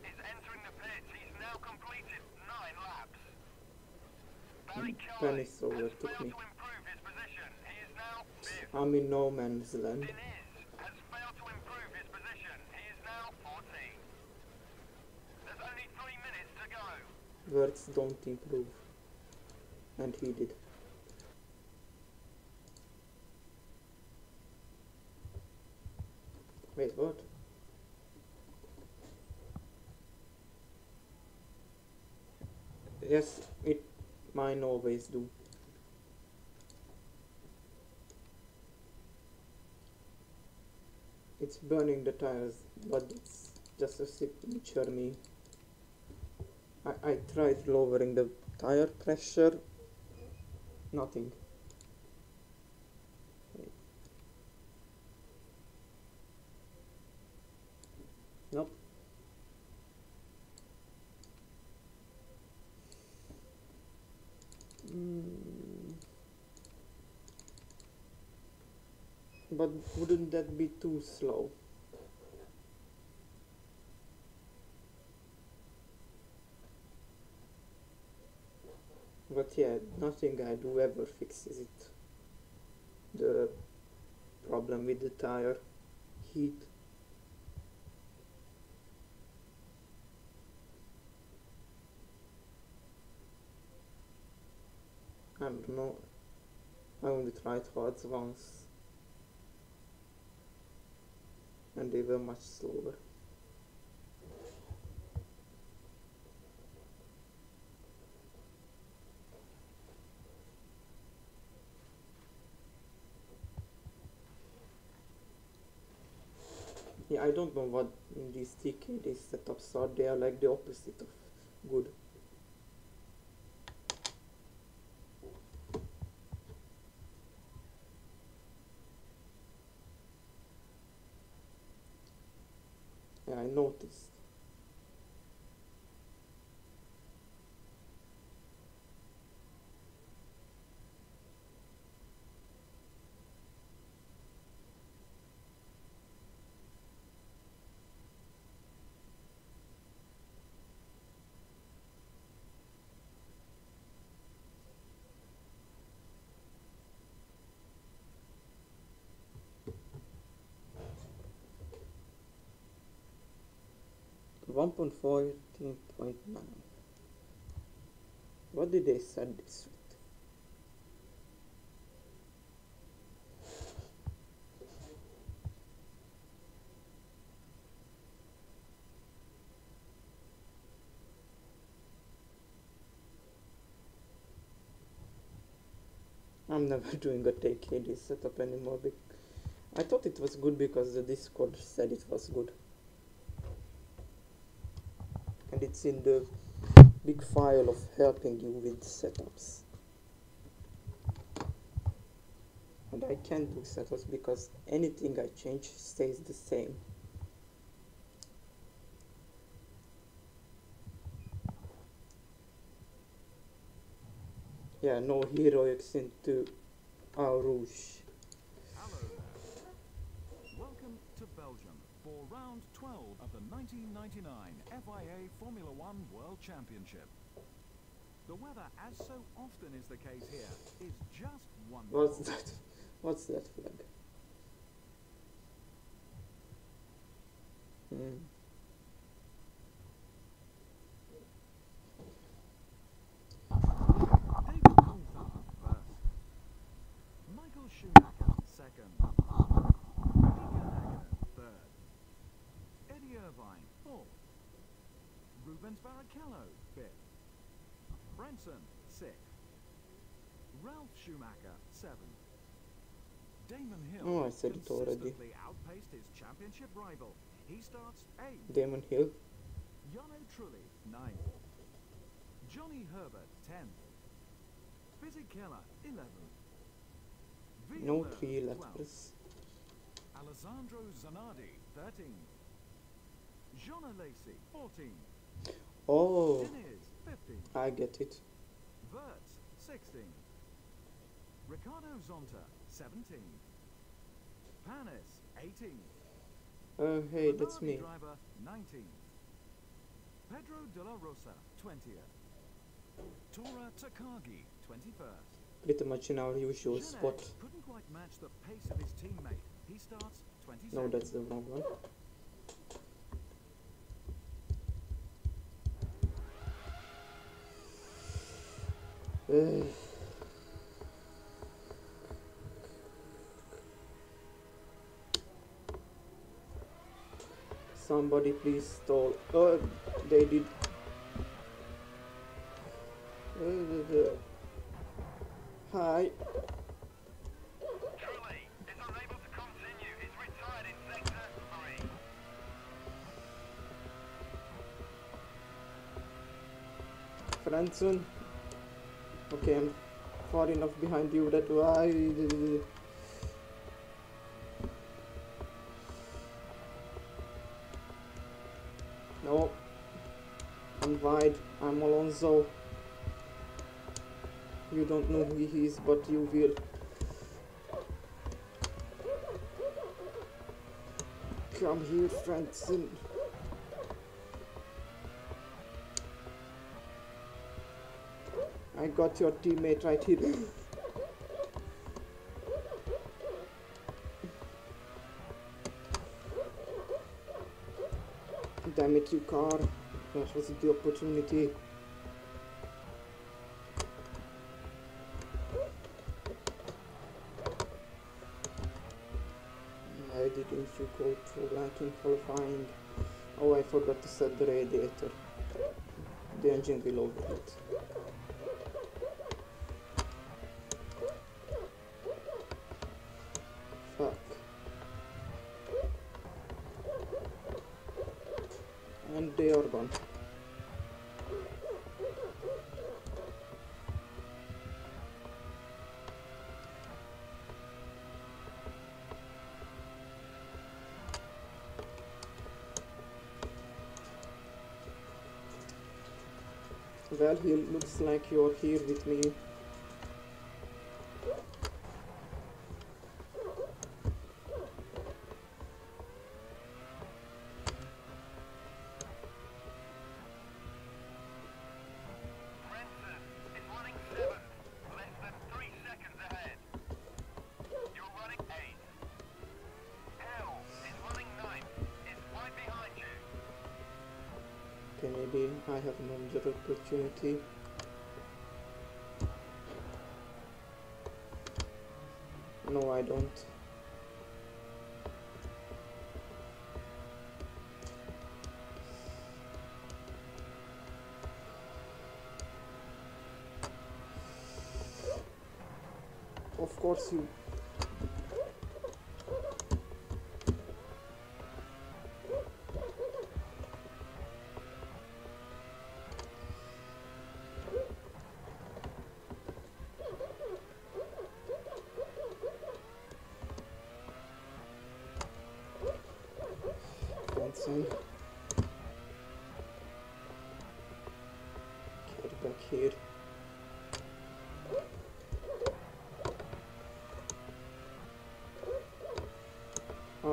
He is entering the pit. He's now fifth. I'm in no man's land. Diniz has failed to improve his position. He is now 14th. There's only three minutes to go. Words don't improve. And he did. Wait, what? Yes, it mine always do. It's burning the tires, but it's just a signature me. I, tried lowering the tire pressure. Nothing. Nope. Mm. But wouldn't that be too slow? But yeah, nothing I do ever fixes it. The problem with the tire heat. I don't know. I only tried hard once. And they were much slower. I don't know what these TKD setups are. They are like the opposite of good. 1.14.9. What did they start this with? I'm never doing a take this setup anymore. I thought it was good because the Discord said it was good it's in the big file of helping you with setups. And I can't do setups because anything I change stays the same. Yeah, no heroics into Eau Rouge. Hello there. Welcome to Belgium for round 12 of the 1999 FIA Formula One World Championship. The weather, as so often is the case here, is just wonderful. What's that? What's that flag? Hmm. David Coulthard first. Michael Schumacher second. Mika Hakkinen third. Eddie Irvine fourth. Rubens Barrichello fifth. Frentzen sixth. Ralf Schumacher seventh. Damon Hill Oh, already. consistently outpaced his championship rival. He starts eighth. Damon Hill. Jarno Trulli, 9th. Johnny Herbert, 10th. Fisichella, 11th. No Villeneuve, three letters. Alessandro Zanardi, 13th. Jean Alesi, 14th. Oh, Diniz, I get it. Wurz, 16th. Ricardo Zonta, 17. Panis, 18. Oh, hey, that's me. driver, 19th. Pedro de la Rosa, 20th. Tora Takagi, 21st. Pretty much in our usual Janek spot. couldn't quite match the pace of his teammate. He starts 22nd. No, that's the wrong one. Somebody please stall. Oh, they did. Hi. Trulli is unable to continue. He's retired in sector three. Franson. Okay, I'm far enough behind you that why. No. I'm wide. I'm Alonso. You don't know who he is, but you will. Come here, Franson. I got your teammate right here. Damn it, you car. That was the opportunity. Why didn't you go to black in qualifying? Oh, I forgot to set the radiator. The engine will overheat. Well, he looks like you're here with me. Opportunity. No, I don't. Of course you. Benson. Get back here.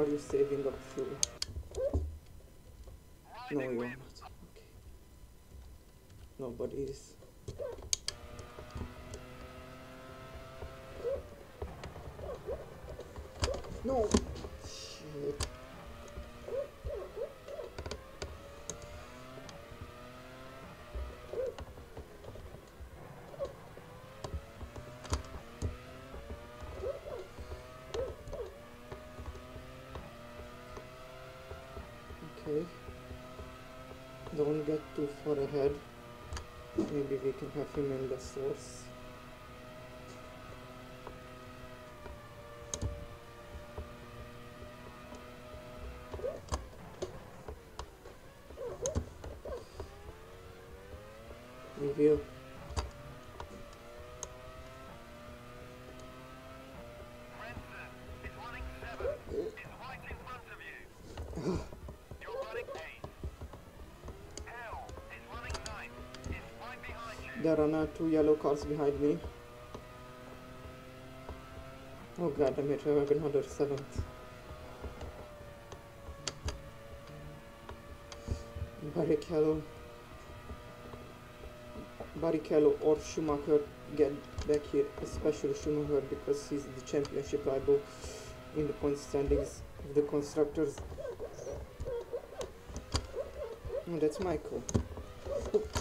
Are you saving up fuel? No, you're whip. not. Okay. Nobody is. No! Shit. Okay. Get too far ahead. Maybe we can have him in the source. Are now two yellow cars behind me. Oh god I have another seventh. Barrichello. Barrichello or Schumacher get back here, especially Schumacher because he's the championship rival in the point standings of the constructors. Oh, that's Michael. Oh,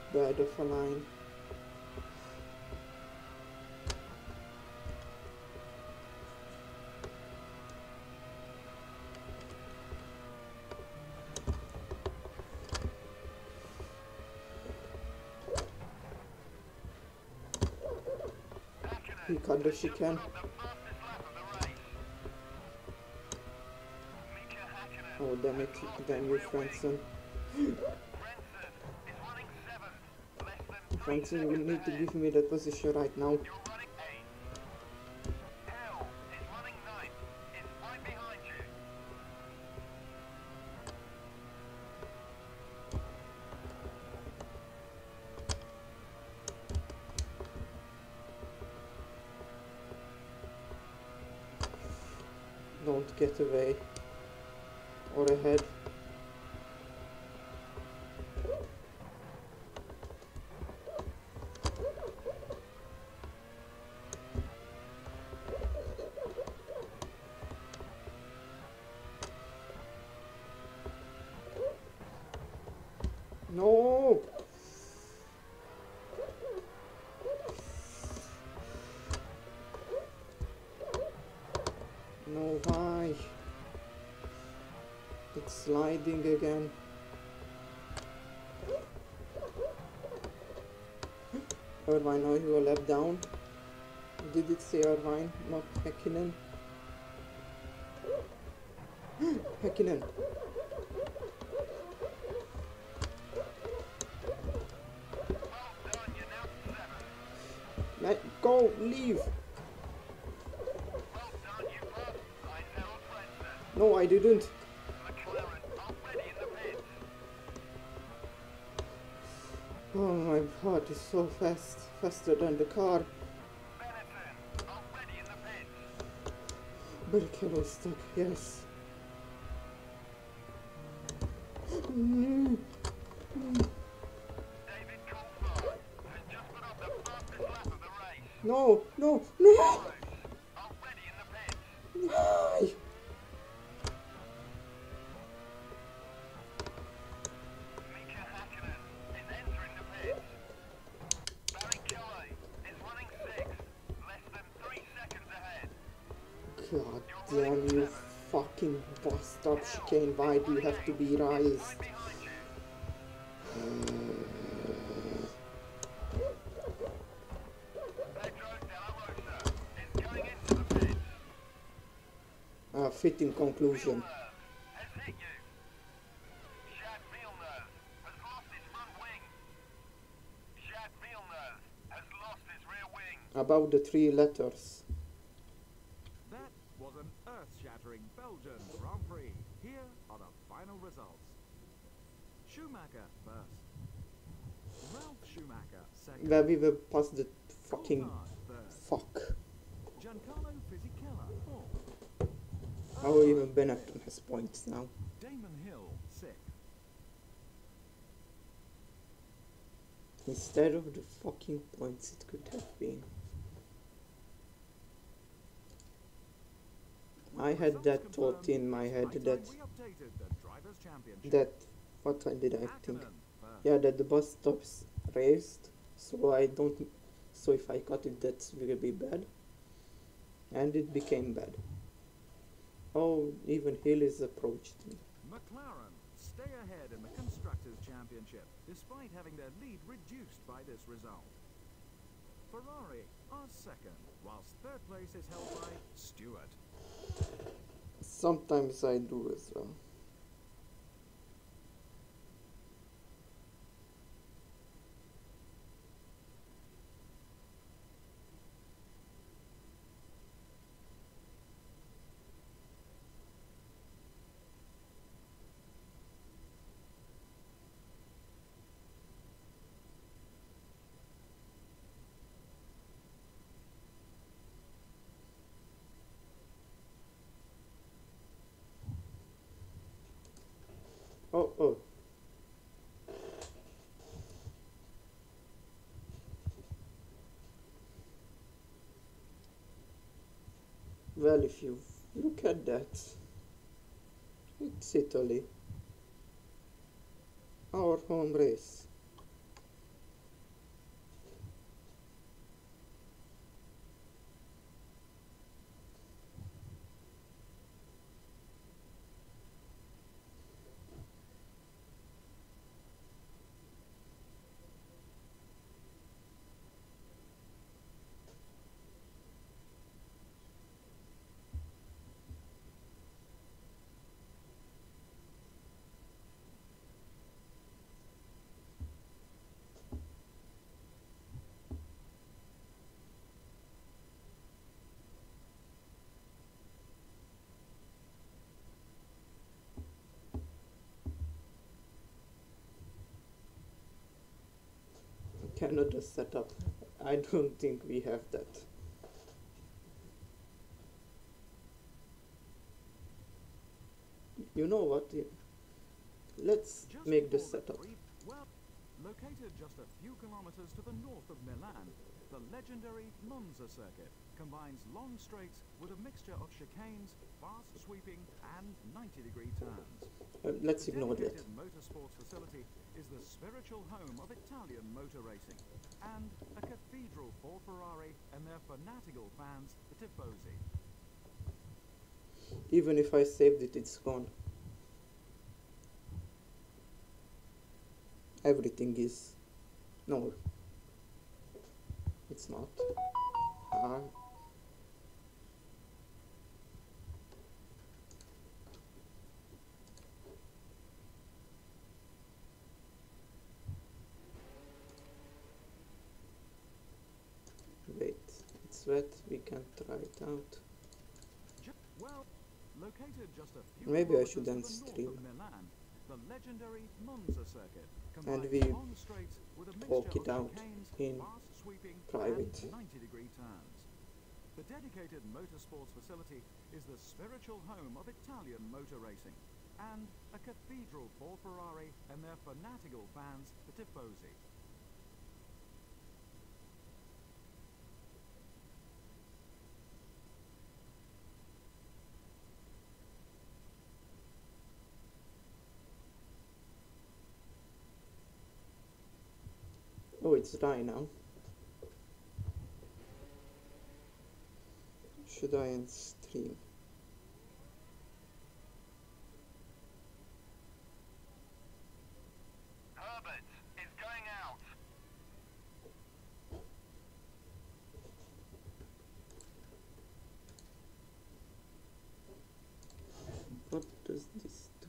the lap of the race. Mika Hakkinen. Oh damn it, damn you Frentzen. Than you seconds need to give me that position right now. You're running eight. Hell is running ninth. Is right behind you. Don't get away. Or ahead. No! No, why? It's sliding again. Irvine, now you are left down. Did it say Irvine, not Häkkinen? Häkkinen! Let go! Leave! No, I didn't. So fast, faster than the car. Barrichello is stuck, yes. Mm. No. David Coulthard chicane, why do you have to be raised? behind you. Pedro de la Rosa is going Schumacher first. Ralf Schumacher second. Where we were past the fucking fuck. Giancarlo Fisichella fourth. How even Benetton has points now. Damon Hill sixth. Instead of the fucking points it could have been. I had that thought in my head that time we updated the Drivers' Championship. that what I did I think yeah that the bus stops raised so I don't so if I cut it that will be bad. And it became bad. Oh even Hill is approached me. McLaren stay ahead in the Constructors' Championship, despite having their lead reduced by this result. Ferrari are second, whilst third place is held by Stewart. sometimes I do as well oh oh if you look at that it's Italy. Our home race Canada setup I don't think we have that. You know what? Let's Just make the before setup. well, located just a few kilometers to the north of Milan, the legendary Monza circuit combines long straights with a mixture of chicanes, fast sweeping, and 90-degree turns. Uh, let's The ignore that. dedicated motorsports facility is the spiritual home of Italian motor racing and a cathedral for Ferrari and their fanatical fans, the Tifosi. even if I saved it it's gone. Everything is no it's not. Ah wait it's we can try it out Ju- well, located just a few Maybe I should to the then north stream. of Milan, the legendary Monza circuit combines we long straights with a walk it out in private. 90-degree turns. The dedicated motorsports facility is the spiritual home of Italian motor racing and a cathedral for Ferrari and their fanatical fans, the Tifosi. It's dry now. Should I end stream? Herbert is going out. What does this do?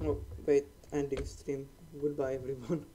Oh, wait, ending stream. Goodbye, everyone.